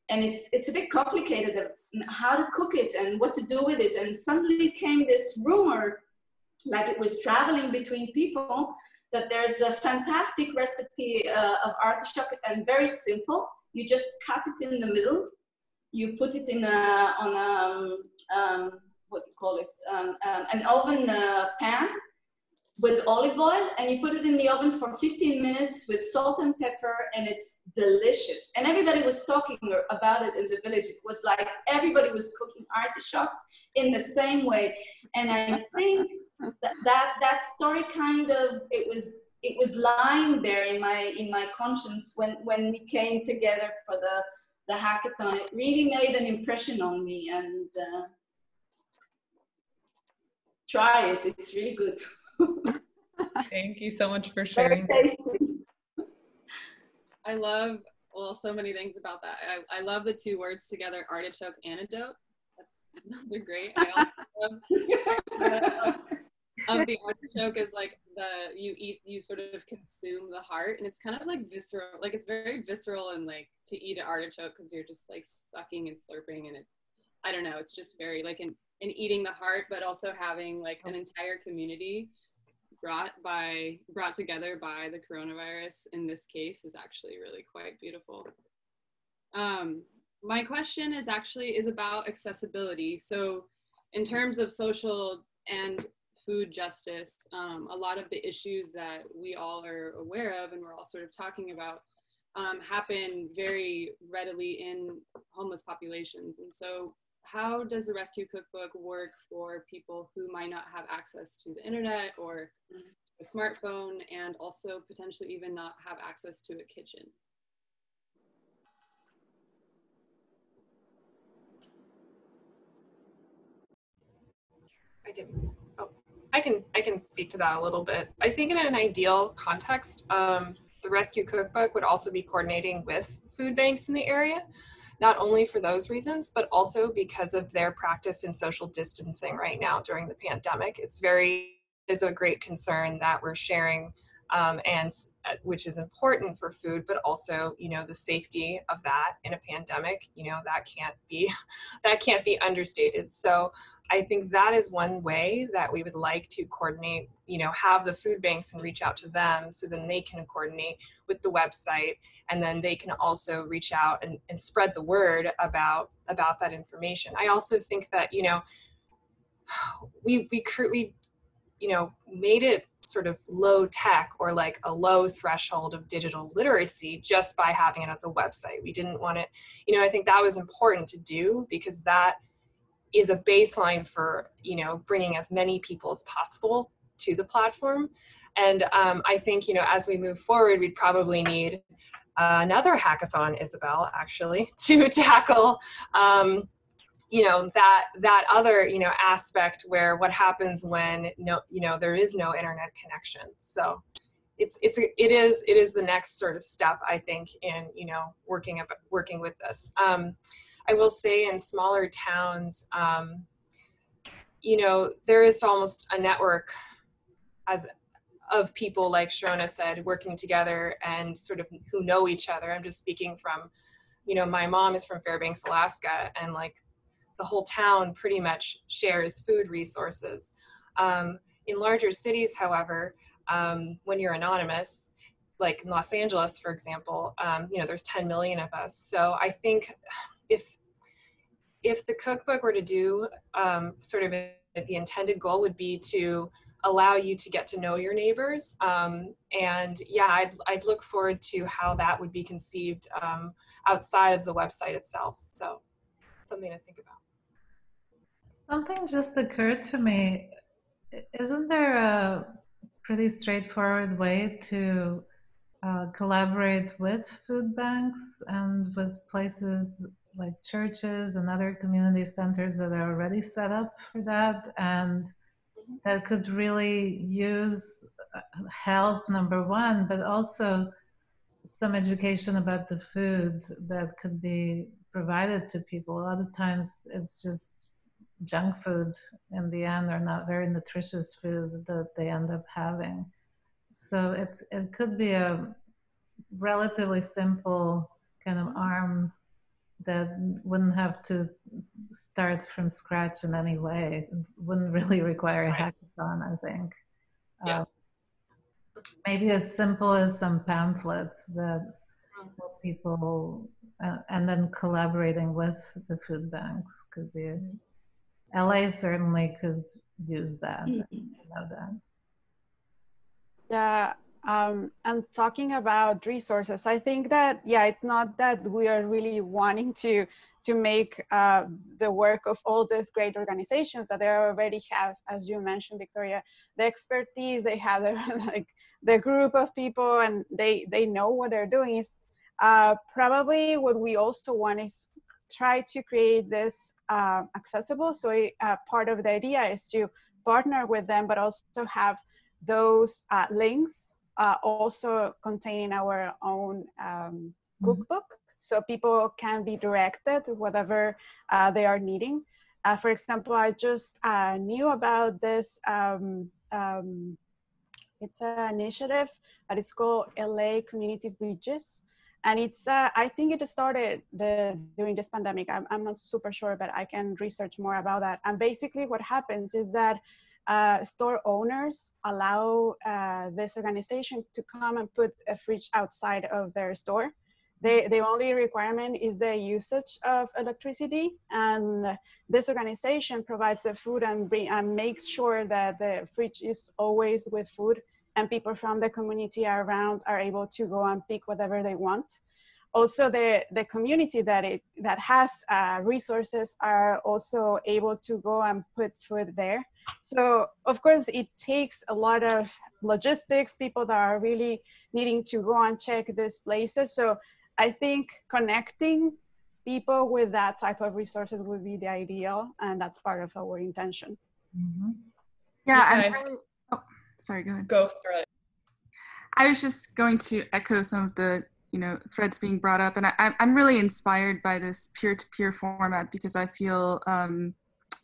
And it's, it's a bit complicated how to cook it and what to do with it. And suddenly came this rumor, like it was traveling between people, that there's a fantastic recipe uh, of artichoke and very simple. You just cut it in the middle. You put it in a, on a, um, what do you call it, um, um, an oven uh, pan with olive oil and you put it in the oven for 15 minutes with salt and pepper and it's delicious and everybody was talking about it in the village it was like everybody was cooking artichokes in the same way and i think that that, that story kind of it was it was lying there in my in my conscience when when we came together for the the hackathon it really made an impression on me and uh, try it it's really good <laughs> Thank you so much for sharing. I love well so many things about that. I, I love the two words together, artichoke antidote. That's <laughs> those are great. I also love <laughs> um, the artichoke is like the you eat you sort of consume the heart and it's kind of like visceral like it's very visceral and like to eat an artichoke because you're just like sucking and slurping and it I don't know it's just very like in, in eating the heart but also having like an entire community brought by brought together by the coronavirus in this case is actually really quite beautiful. Um, my question is actually is about accessibility. So in terms of social and food justice, um, a lot of the issues that we all are aware of and we're all sort of talking about um, happen very readily in homeless populations. And so how does the rescue cookbook work for people who might not have access to the internet or a smartphone and also potentially even not have access to a kitchen? I oh, i can i can speak to that a little bit i think in an ideal context um, the rescue cookbook would also be coordinating with food banks in the area not only for those reasons, but also because of their practice in social distancing right now during the pandemic. It's very is a great concern that we're sharing um, and uh, which is important for food but also you know the safety of that in a pandemic you know that can't be <laughs> that can't be understated so I think that is one way that we would like to coordinate, you know, have the food banks and reach out to them so then they can coordinate with the website and then they can also reach out and, and spread the word about about that information. I also think that, you know, <sighs> we we we you know made it sort of low tech or like a low threshold of digital literacy just by having it as a website. We didn't want it, you know, I think that was important to do because that is a baseline for you know bringing as many people as possible to the platform. And um, i think you know as we move forward we'd probably need another hackathon isabel actually <laughs> to tackle um, you know that that other you know aspect where what happens when no you know there is no internet connection. So it's it's it is it is the next sort of step i think in you know working up working with this. Um, I will say in smaller towns, um, you know, there is almost a network as of people like Sharona said, working together and sort of who know each other. I'm just speaking from, you know, my mom is from Fairbanks, Alaska, and like the whole town pretty much shares food resources. Um, in larger cities, however, um, when you're anonymous, like in Los Angeles, for example, um, you know, there's 10 million of us. So I think if if the cookbook were to do um, sort of a, the intended goal would be to allow you to get to know your neighbors um, and yeah I'd, I'd look forward to how that would be conceived um, outside of the website itself. So something to think about. Something just occurred to me. Isn't there a pretty straightforward way to uh, collaborate with food banks and with places like churches and other community centers that are already set up for that and that could really use uh, help number one but also some education about the food that could be provided to people. A lot of times it's just junk food in the end or not very nutritious food that they end up having. So it, it could be a relatively simple kind of arm that wouldn't have to start from scratch in any way. It wouldn't really <laughs> require a hackathon, I think. Yeah. Um, maybe as simple as some pamphlets that help people, uh, and then collaborating with the food banks could be. LA certainly could use that. Mm -hmm. know that. Yeah, um, and talking about resources, I think that yeah, it's not that we are really wanting to to make uh, the work of all these great organizations that they already have, as you mentioned, Victoria, the expertise they have, <laughs> the, like the group of people, and they they know what they're doing. Is uh, probably what we also want is try to create this uh, accessible. So uh, part of the idea is to partner with them, but also have those uh, links uh, also containing our own um, mm-hmm. cookbook. So people can be directed to whatever uh, they are needing. Uh, for example, I just uh, knew about this. Um, um, it's an initiative that is called LA Community Bridges. And it's, uh, I think it started the, during this pandemic. I'm, I'm not super sure, but I can research more about that. And basically what happens is that uh, store owners allow uh, this organization to come and put a fridge outside of their store. They, the only requirement is the usage of electricity and this organization provides the food and, bring, and makes sure that the fridge is always with food and people from the community around are able to go and pick whatever they want also the, the community that it that has uh, resources are also able to go and put food there so of course it takes a lot of logistics people that are really needing to go and check these places so i think connecting people with that type of resources would be the ideal and that's part of our intention mm-hmm. yeah i'm really, oh, sorry go ahead go Scarlett. i was just going to echo some of the you know threads being brought up and I, i'm really inspired by this peer-to-peer format because i feel um,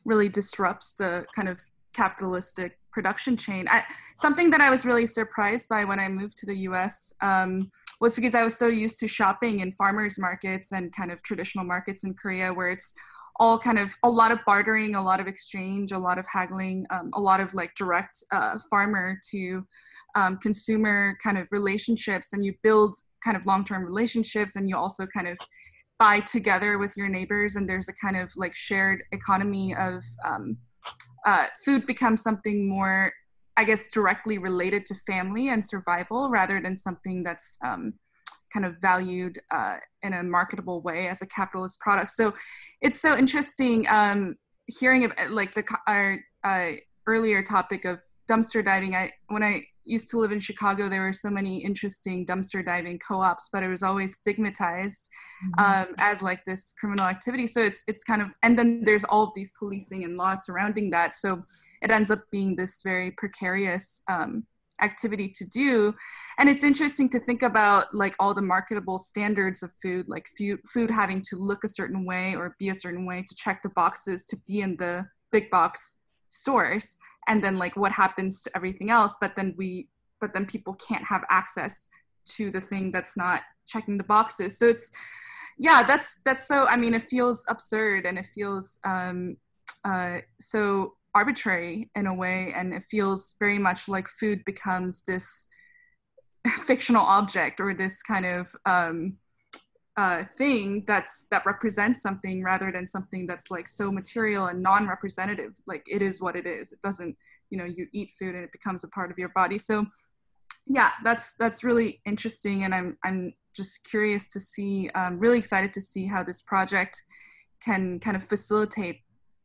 really disrupts the kind of capitalistic production chain. I, something that i was really surprised by when i moved to the us um, was because i was so used to shopping in farmers markets and kind of traditional markets in korea where it's all kind of a lot of bartering a lot of exchange a lot of haggling um, a lot of like direct uh, farmer to um, consumer kind of relationships. And you build kind of long-term relationships and you also kind of buy together with your neighbors and there's a kind of like shared economy of um, uh, food becomes something more i guess directly related to family and survival rather than something that's um, kind of valued uh, in a marketable way as a capitalist product. So it's so interesting um, hearing of like the our uh, earlier topic of dumpster diving. I when i used to live in Chicago, there were so many interesting dumpster diving co-ops, but it was always stigmatized mm-hmm. um, as like this criminal activity. So it's it's kind of and then there's all of these policing and laws surrounding that. So it ends up being this very precarious um, activity to do. And it's interesting to think about like all the marketable standards of food, like food food having to look a certain way or be a certain way to check the boxes to be in the big box stores and then like what happens to everything else but then we but then people can't have access to the thing that's not checking the boxes. So it's yeah that's that's so i mean it feels absurd and it feels um uh so arbitrary in a way and it feels very much like food becomes this <laughs> fictional object or this kind of um uh, thing that's that represents something rather than something that's like so material and non-representative. Like it is what it is. It doesn't you know you eat food and it becomes a part of your body. So yeah that's that's really interesting and i'm i'm just curious to see um, really excited to see how this project can kind of facilitate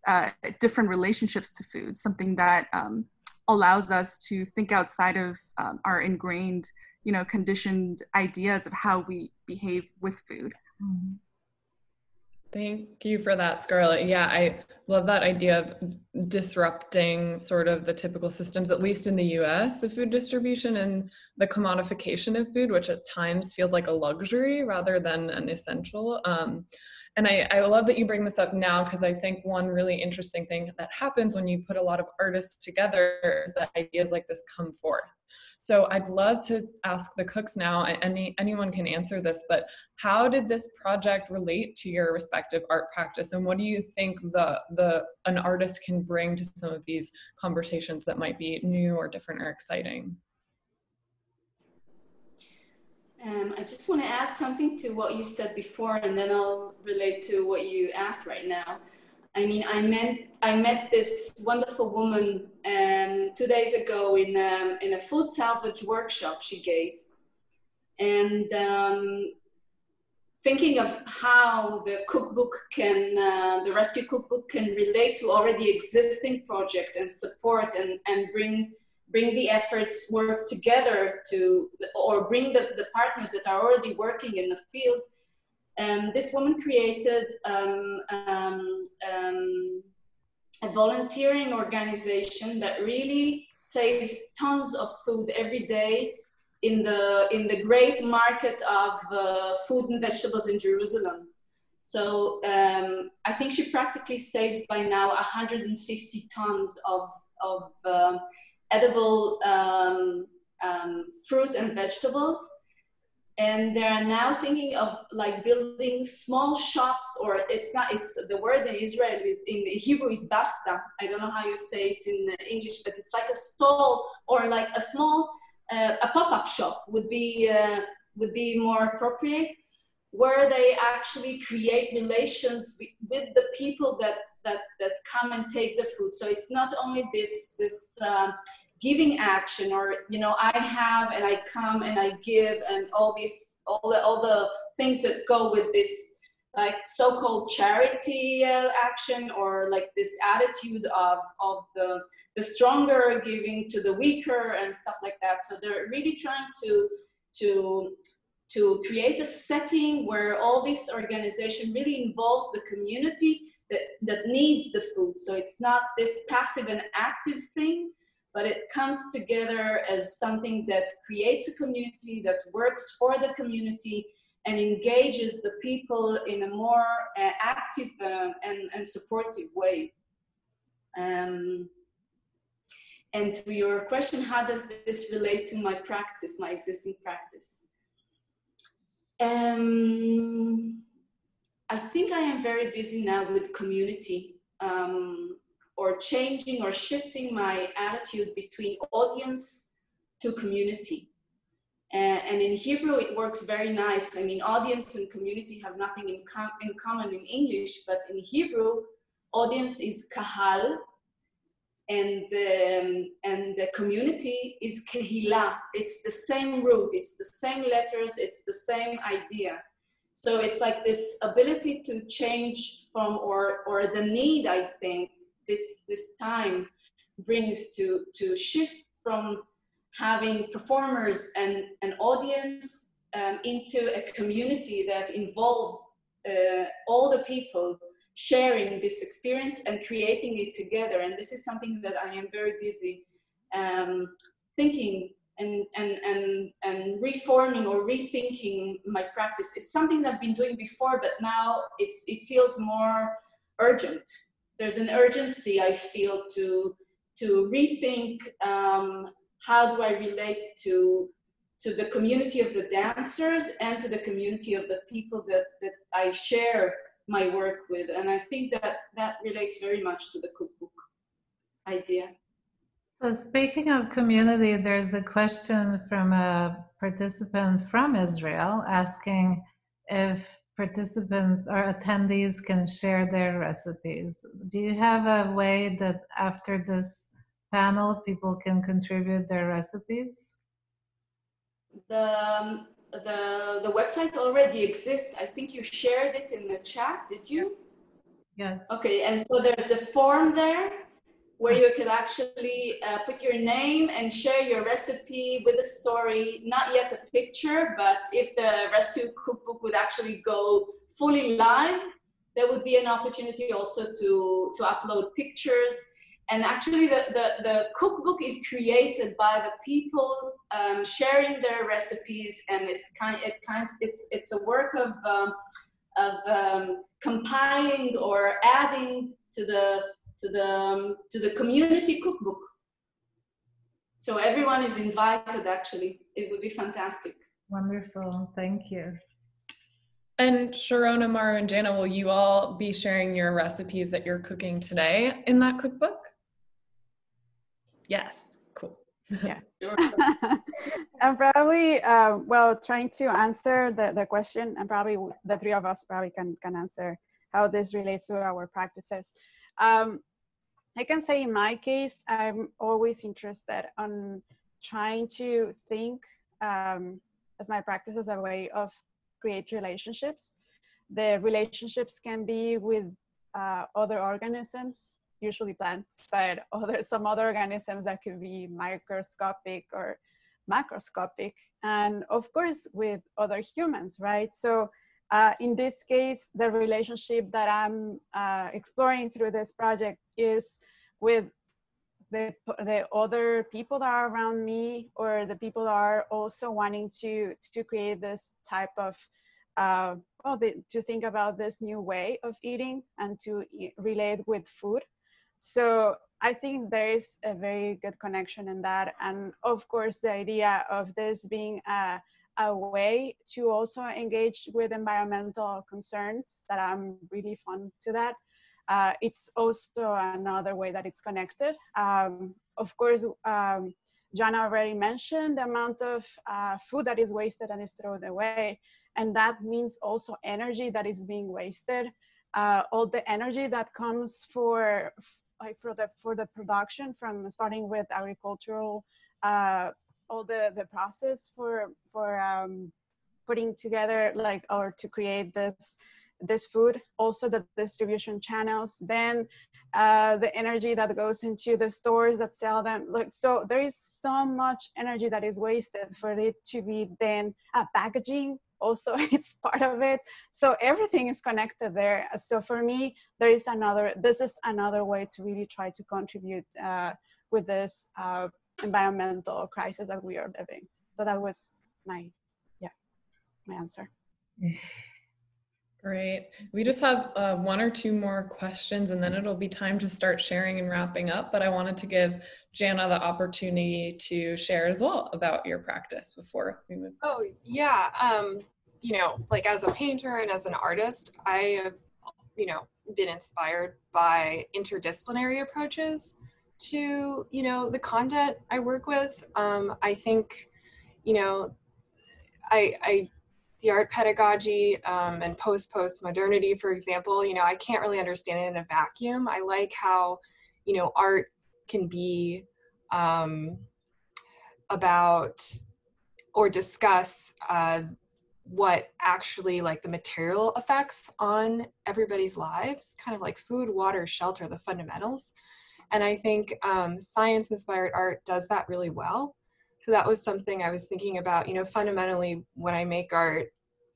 uh, different relationships to food something that um, allows us to think outside of um, our ingrained you know conditioned ideas of how we behave with food. Thank you for that, Scarlett. Yeah, I love that idea of disrupting sort of the typical systems, at least in the US, of food distribution and the commodification of food, which at times feels like a luxury rather than an essential. Um, and I, I love that you bring this up now because I think one really interesting thing that happens when you put a lot of artists together is that ideas like this come forth. So I'd love to ask the cooks now, any, anyone can answer this, but how did this project relate to your respective art practice? And what do you think the, the, an artist can bring to some of these conversations that might be new or different or exciting? Um, I just want to add something to what you said before, and then I'll relate to what you asked right now. I mean, I met I met this wonderful woman um, two days ago in um, in a food salvage workshop she gave, and um, thinking of how the cookbook can uh, the rescue cookbook can relate to already existing project and support and and bring bring the efforts work together to or bring the, the partners that are already working in the field um, this woman created um, um, um, a volunteering organization that really saves tons of food every day in the in the great market of uh, food and vegetables in Jerusalem. So um, I think she practically saved by now 150 tons of of edible um, fruit and vegetables. And they are now thinking of like building small shops, or it's not, it's the word in Israel is in Hebrew is basta. I don't know how you say it in English, but it's like a stall or like a small, uh, a pop-up shop would be, uh, would be more appropriate where they actually create relations with the people that that that come and take the food so it's not only this this uh, giving action or you know i have and i come and i give and all these all the all the things that go with this like so-called charity uh, action or like this attitude of of the the stronger giving to the weaker and stuff like that. So they're really trying to to to create a setting where all this organization really involves the community that, that needs the food. So it's not this passive and active thing but it comes together as something that creates a community that works for the community and engages the people in a more uh, active uh, and, and supportive way. Um, and to your question, how does this relate to my practice, my existing practice? Um, I think I am very busy now with community. Um, or changing or shifting my attitude between audience to community. And in Hebrew, it works very nice. I mean, audience and community have nothing in, com in common in English, but in Hebrew, audience is kahal, and um, and the community is kehila. It's the same root, it's the same letters, it's the same idea. So it's like this ability to change from, or or the need, I think, this this time brings to to shift from having performers and an audience um, into a community that involves uh, all the people sharing this experience and creating it together. And this is something that I am very busy um, thinking and, and, and, and reforming or rethinking my practice. It's something that I've been doing before, but now it's, it feels more urgent there's an urgency I feel to to rethink um, how do I relate to to the community of the dancers and to the community of the people that, that I share my work with. And I think that that relates very much to the cookbook idea. So speaking of community, there's a question from a participant from Israel asking if participants or attendees can share their recipes. Do you have a way that after this panel people can contribute their recipes? The, um, the, the website already exists. I think you shared it in the chat, did you? Yes. Okay, and so there's the form there where you could actually uh, put your name and share your recipe with a story, not yet a picture, but if the rescue cookbook would actually go fully live, there would be an opportunity also to, to upload pictures. And actually the, the, the cookbook is created by the people um, sharing their recipes and it kind it kind it's, it's a work of, um, of um, compiling or adding to the to the um, to the community cookbook. So everyone is invited. Actually, it would be fantastic. Wonderful, thank you. And Sharona, Maru, and Janna, will you all be sharing your recipes that you're cooking today in that cookbook? Yes, cool. Yeah. <laughs> <laughs> I'm probably, uh, well, trying to answer the, the question, and probably the three of us probably can, can answer how this relates to our practices. Um, I can say in my case, I'm always interested on trying to think um, as my practice as a way of create relationships. The relationships can be with uh, other organisms, usually plants, but other some other organisms that could be microscopic or macroscopic, and of course with other humans, right? So uh, in this case, the relationship that I'm uh, exploring through this project is with the, the other people that are around me or the people that are also wanting to, to create this type of, uh, well, the, to think about this new way of eating and to e relate with food. So I think there is a very good connection in that. And of course, the idea of this being a, a way to also engage with environmental concerns that I'm really fond to that. Uh, it's also another way that it's connected. Um, of course, um, Janna already mentioned the amount of uh, food that is wasted and is thrown away. And that means also energy that is being wasted. Uh, all the energy that comes for like for the for the production from starting with agricultural uh, all the the process for for um, putting together like or to create this this food also the distribution channels then uh, the energy that goes into the stores that sell them. Like so there is so much energy that is wasted for it to be then uh, packaging also <laughs> it's part of it. So everything is connected there. So for me there is another this is another way to really try to contribute uh, with this uh, environmental crisis that we are living. So that was my, yeah, my answer. Great. We just have uh, one or two more questions and then it'll be time to start sharing and wrapping up. But I wanted to give Janna the opportunity to share as well about your practice before we move. Oh, yeah. Um, you know, like as a painter and as an artist, I have, you know, been inspired by interdisciplinary approaches to you know the content I work with. Um, I think you know I, I the art pedagogy um, and post post modernity, for example. You know I can't really understand it in a vacuum. I like how you know art can be um, about or discuss uh, what actually like the material effects on everybody's lives kind of like food water shelter the fundamentals and I think um, science inspired art does that really well. So that was something I was thinking about. You know, fundamentally, when I make art,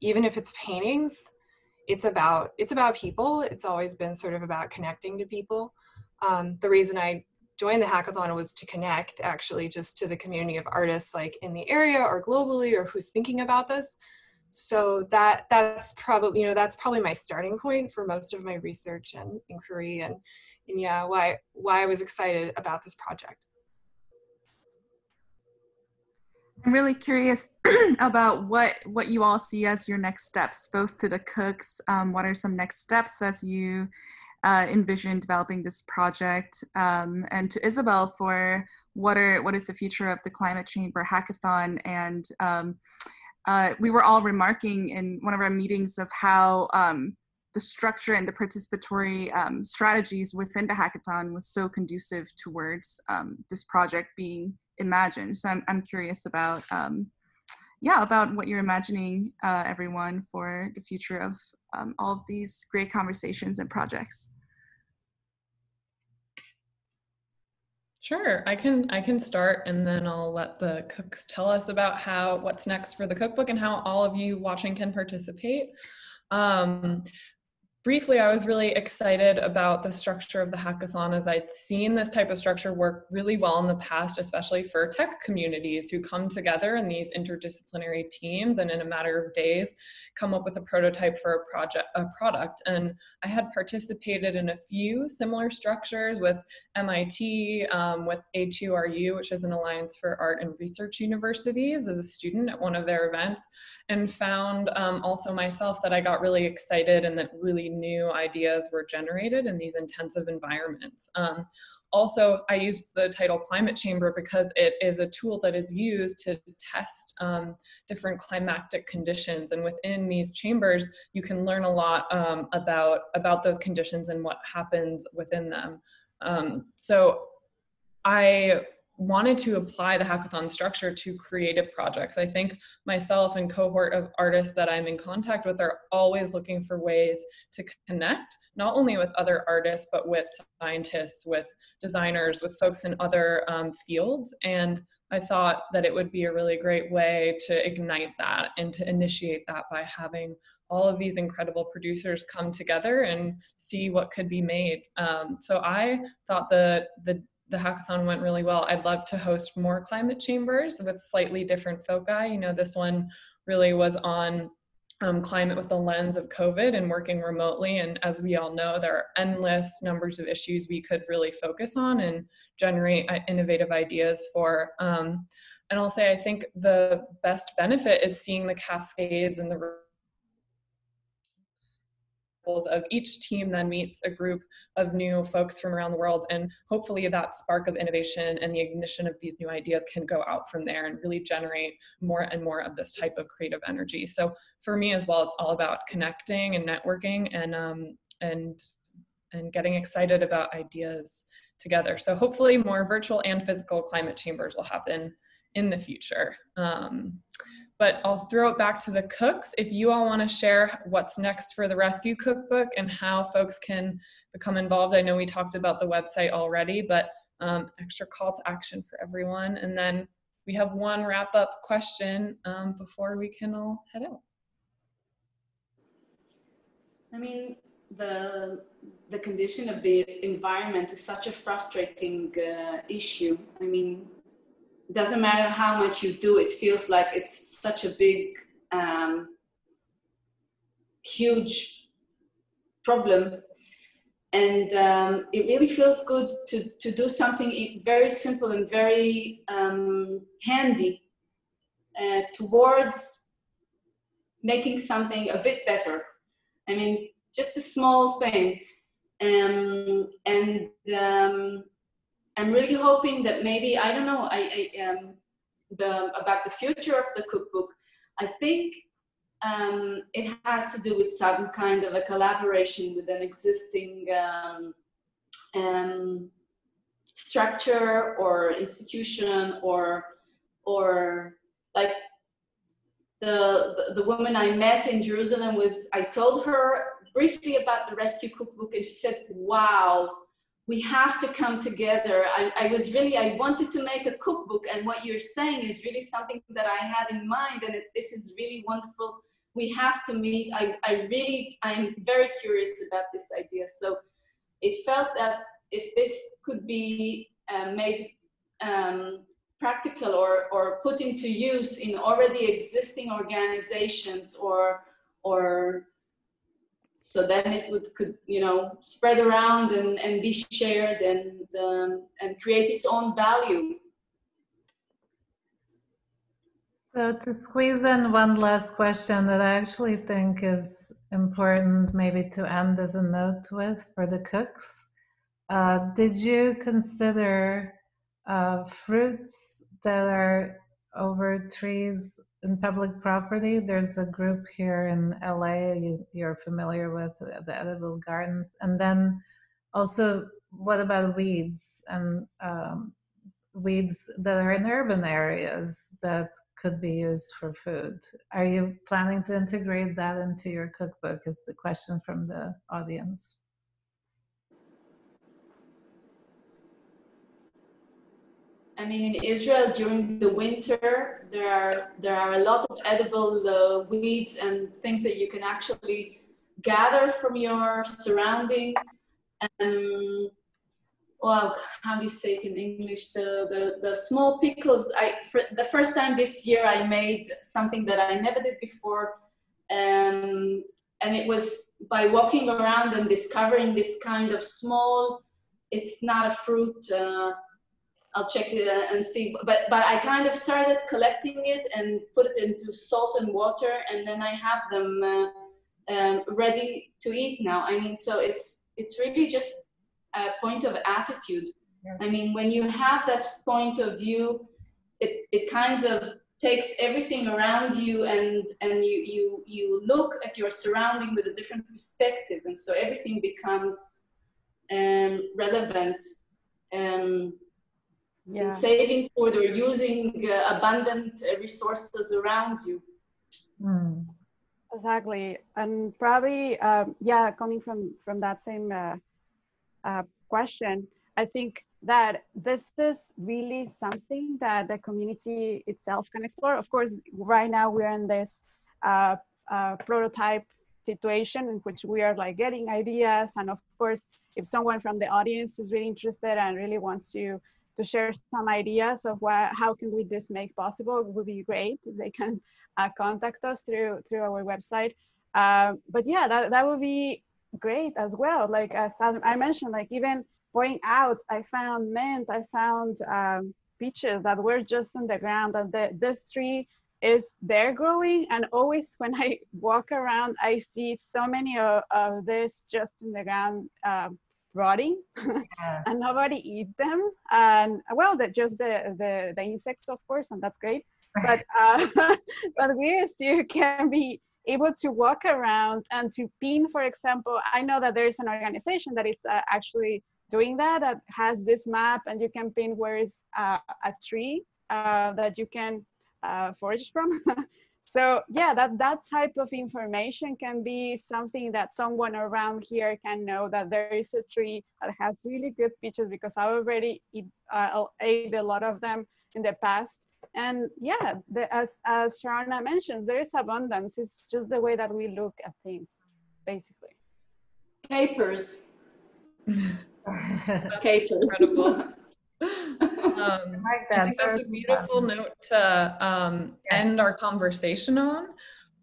even if it's paintings, it's about it's about people. It's always been sort of about connecting to people. Um, the reason I joined the hackathon was to connect actually just to the community of artists like in the area or globally or who's thinking about this so that that's probably you know that's probably my starting point for most of my research and inquiry and and yeah, why why I was excited about this project. I'm really curious <clears throat> about what what you all see as your next steps, both to the cooks. Um, what are some next steps as you uh, envision developing this project, um, and to Isabel for what are what is the future of the Climate Chamber Hackathon? And um, uh, we were all remarking in one of our meetings of how um, the structure and the participatory um, strategies within the hackathon was so conducive towards um, this project being imagined. So I'm, I'm curious about, um, yeah, about what you're imagining, uh, everyone, for the future of um, all of these great conversations and projects. Sure, I can I can start and then I'll let the cooks tell us about how what's next for the cookbook and how all of you watching can participate. Um, briefly, I was really excited about the structure of the hackathon as I'd seen this type of structure work really well in the past, especially for tech communities who come together in these interdisciplinary teams and in a matter of days come up with a prototype for a project, a product. And I had participated in a few similar structures with MIT, um, with A2RU, which is an Alliance for Art and Research Universities, as a student at one of their events, and found um, also myself that I got really excited and that really new ideas were generated in these intensive environments. Um, also, I used the title climate chamber because it is a tool that is used to test um, different climatic conditions. And within these chambers, you can learn a lot um, about, about those conditions and what happens within them. Um, so I wanted to apply the hackathon structure to creative projects. I think myself and cohort of artists that I'm in contact with are always looking for ways to connect, not only with other artists, but with scientists, with designers, with folks in other um, fields. And I thought that it would be a really great way to ignite that and to initiate that by having all of these incredible producers come together and see what could be made. Um, so I thought the the the hackathon went really well. I'd love to host more climate chambers with slightly different foci. You know, this one really was on um, climate with the lens of COVID and working remotely. And as we all know, there are endless numbers of issues we could really focus on and generate uh, innovative ideas for. Um, and I'll say, I think the best benefit is seeing the cascades and the of each team then meets a group of new folks from around the world and hopefully that spark of innovation and the ignition of these new ideas can go out from there and really generate more and more of this type of creative energy. So for me as well it's all about connecting and networking and um, and and getting excited about ideas together. So hopefully more virtual and physical climate chambers will happen in the future. Um, but I'll throw it back to the cooks. If you all want to share what's next for the rescue cookbook and how folks can become involved, I know we talked about the website already, but um, extra call to action for everyone. And then we have one wrap up question um, before we can all head out. I mean, the the condition of the environment is such a frustrating uh, issue. I mean, doesn't matter how much you do, it feels like it's such a big, um, huge problem. And um, it really feels good to, to do something very simple and very um, handy uh, towards making something a bit better. I mean, just a small thing. Um, and um, I'm really hoping that maybe I don't know I, I um, the about the future of the cookbook. I think um, it has to do with some kind of a collaboration with an existing um, um, structure or institution or or like the, the, the woman I met in Jerusalem was I told her briefly about the rescue cookbook and she said, "Wow." We have to come together. I, I, was really, I wanted to make a cookbook, and what you're saying is really something that I had in mind, and it, this is really wonderful. We have to meet. I, I really, I'm very curious about this idea. So it felt that if this could be uh, made um, practical or, or put into use in already existing organizations or, or so then it would could you know spread around and, and be shared and um, and create its own value. So to squeeze in one last question that i actually think is important maybe to end as a note with for the cooks uh, did you consider uh, fruits that are over trees in public property. There's a group here in LA you, you're familiar with, uh, the Edible Gardens. And then also, what about weeds and um, weeds that are in urban areas that could be used for food? Are you planning to integrate that into your cookbook? Is the question from the audience. I mean, in Israel during the winter, there are there are a lot of edible uh, weeds and things that you can actually gather from your surrounding. And well, how do you say it in English? The the, the small pickles. I for the first time this year, I made something that I never did before, um, and it was by walking around and discovering this kind of small. It's not a fruit. Uh, I'll check it and see. But but I kind of started collecting it and put it into salt and water, and then I have them uh, um, ready to eat now. I mean, so it's it's really just a point of attitude. I mean, when you have that point of view, it, it kind of takes everything around you and, and you, you, you look at your surrounding with a different perspective. And so everything becomes um, relevant. Um, yeah. saving food or using uh, abundant uh, resources around you. Mm. Exactly, and probably um, yeah, coming from from that same uh, uh, question, I think that this is really something that the community itself can explore. Of course, right now we're in this uh, uh, prototype situation in which we are like getting ideas, and of course, if someone from the audience is really interested and really wants to to share some ideas of what, how can we this make possible, it would be great they can uh, contact us through through our website. Uh, but yeah, that, that would be great as well. Like as I mentioned, like even going out, I found mint, I found um, peaches that were just in the ground and the, this tree is there growing and always <laughs> when I walk around, I see so many of, of this just in the ground um, rotting yes. and nobody eat them. And well that just the, the the insects of course and that's great. But <laughs> uh, <laughs> but we still can be able to walk around and to pin for example i know that there is an organization that is uh, actually doing that that has this map and you can pin where is uh, a tree uh, that you can uh, forage from <laughs> so yeah that that type of information can be something that someone around here can know that there is a tree that has really good peaches because i already eat, uh, ate a lot of them in the past. And yeah the, as as sharona mentions there is abundance. It's just the way that we look at things basically. Capers. <laughs> Capers. Incredible um, like that. I think that's a beautiful note to um, yeah. end our conversation on.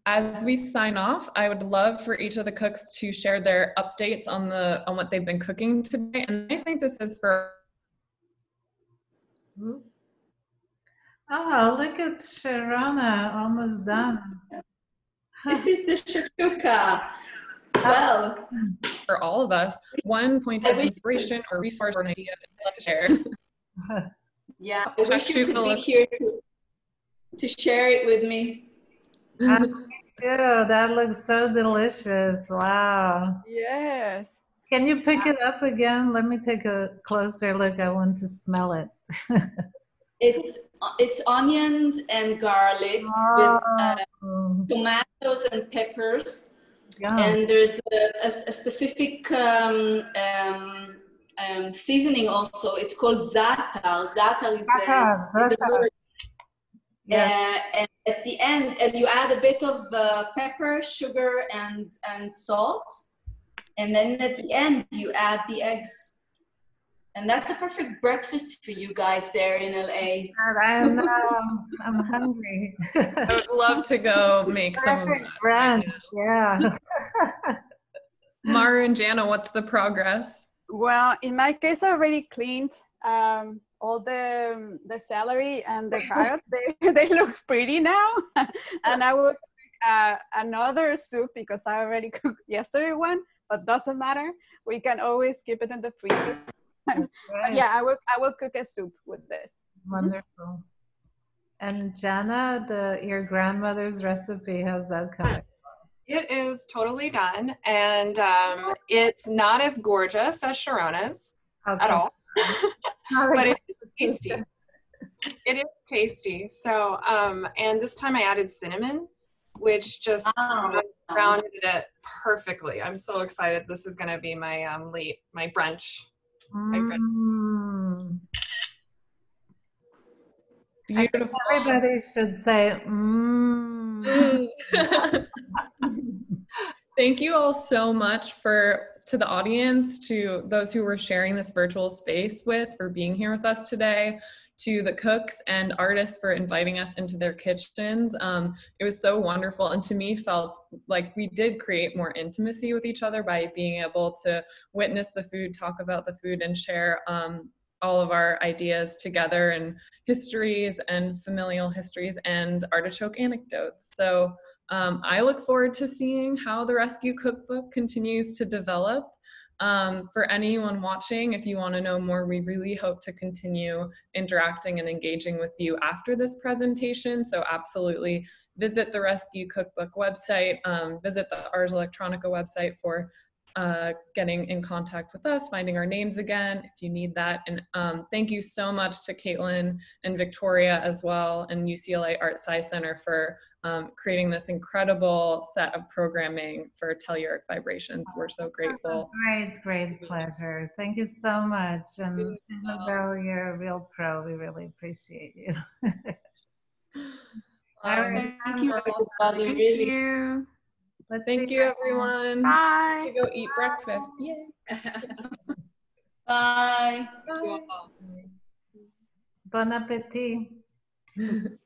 As we sign off, I would love for each of the cooks to share their updates on the on what they've been cooking today. And I think this is for. Oh, look at Sharona, almost done. <laughs> This is the shakshuka. Well, for all of us, one point of inspiration or resource or an idea to share. <laughs> yeah, I wish you could be here to, to share it with me. Too. That looks so delicious. Wow. Yes. Can you pick it up again? Let me take a closer look. I want to smell it. <laughs> it's it's onions and garlic oh. with uh, tomatoes and peppers. Yeah. And there's a, a, a specific um, um, um, seasoning also. It's called za'atar. Za'atar is, uh, is the word. Yeah. Uh, and at the end, and you add a bit of uh, pepper, sugar, and and salt, and then at the end you add the eggs. And that's a perfect breakfast for you guys there in LA. I know. I'm hungry. I would love to go make perfect some brunch. Yeah. Maru and Janna, what's the progress? Well, in my case, I already cleaned um, all the um, the celery and the carrots. <laughs> they <laughs> they look pretty now, <laughs> and I will cook uh, another soup because I already cooked yesterday one, but doesn't matter. We can always keep it in the freezer. yeah, I will I will cook a soup with this. Wonderful. And Janna, the your grandmother's recipe, how's that coming? It is totally done, and um, it's not as gorgeous as Sharona's okay. at <laughs> all, but it is tasty. It is tasty. So, um, and this time I added cinnamon, which just oh. rounded it perfectly. I'm so excited. This is going to be my um, late my brunch. My brunch. Mm. Beautiful. everybody should say, mm. Thank you all so much for to the audience, to those who were sharing this virtual space with, for being here with us today, to the cooks and artists for inviting us into their kitchens. Um, it was so wonderful, and to me, felt like we did create more intimacy with each other by being able to witness the food, talk about the food, and share um, all of our ideas together and histories and familial histories and artichoke anecdotes. So um, I look forward to seeing how the Rescue Cookbook continues to develop. Um, for anyone watching, if you want to know more, we really hope to continue interacting and engaging with you after this presentation. So absolutely visit the Rescue Cookbook website, um, visit the Ars Electronica website for uh, getting in contact with us, finding our names again if you need that. And um, thank you so much to Caitlin and Victoria as well and UCLA Art Sci Center for um, creating this incredible set of programming for telluric vibrations. We're so grateful. Great, great pleasure. Thank you so much. And Isabel, you're a real pro. We really appreciate you. <laughs> All right. Thank you. Thank you. Let's Thank you, everyone. Bye. Go eat breakfast. Yay. <laughs> Bye. All. Bon appetit. <laughs>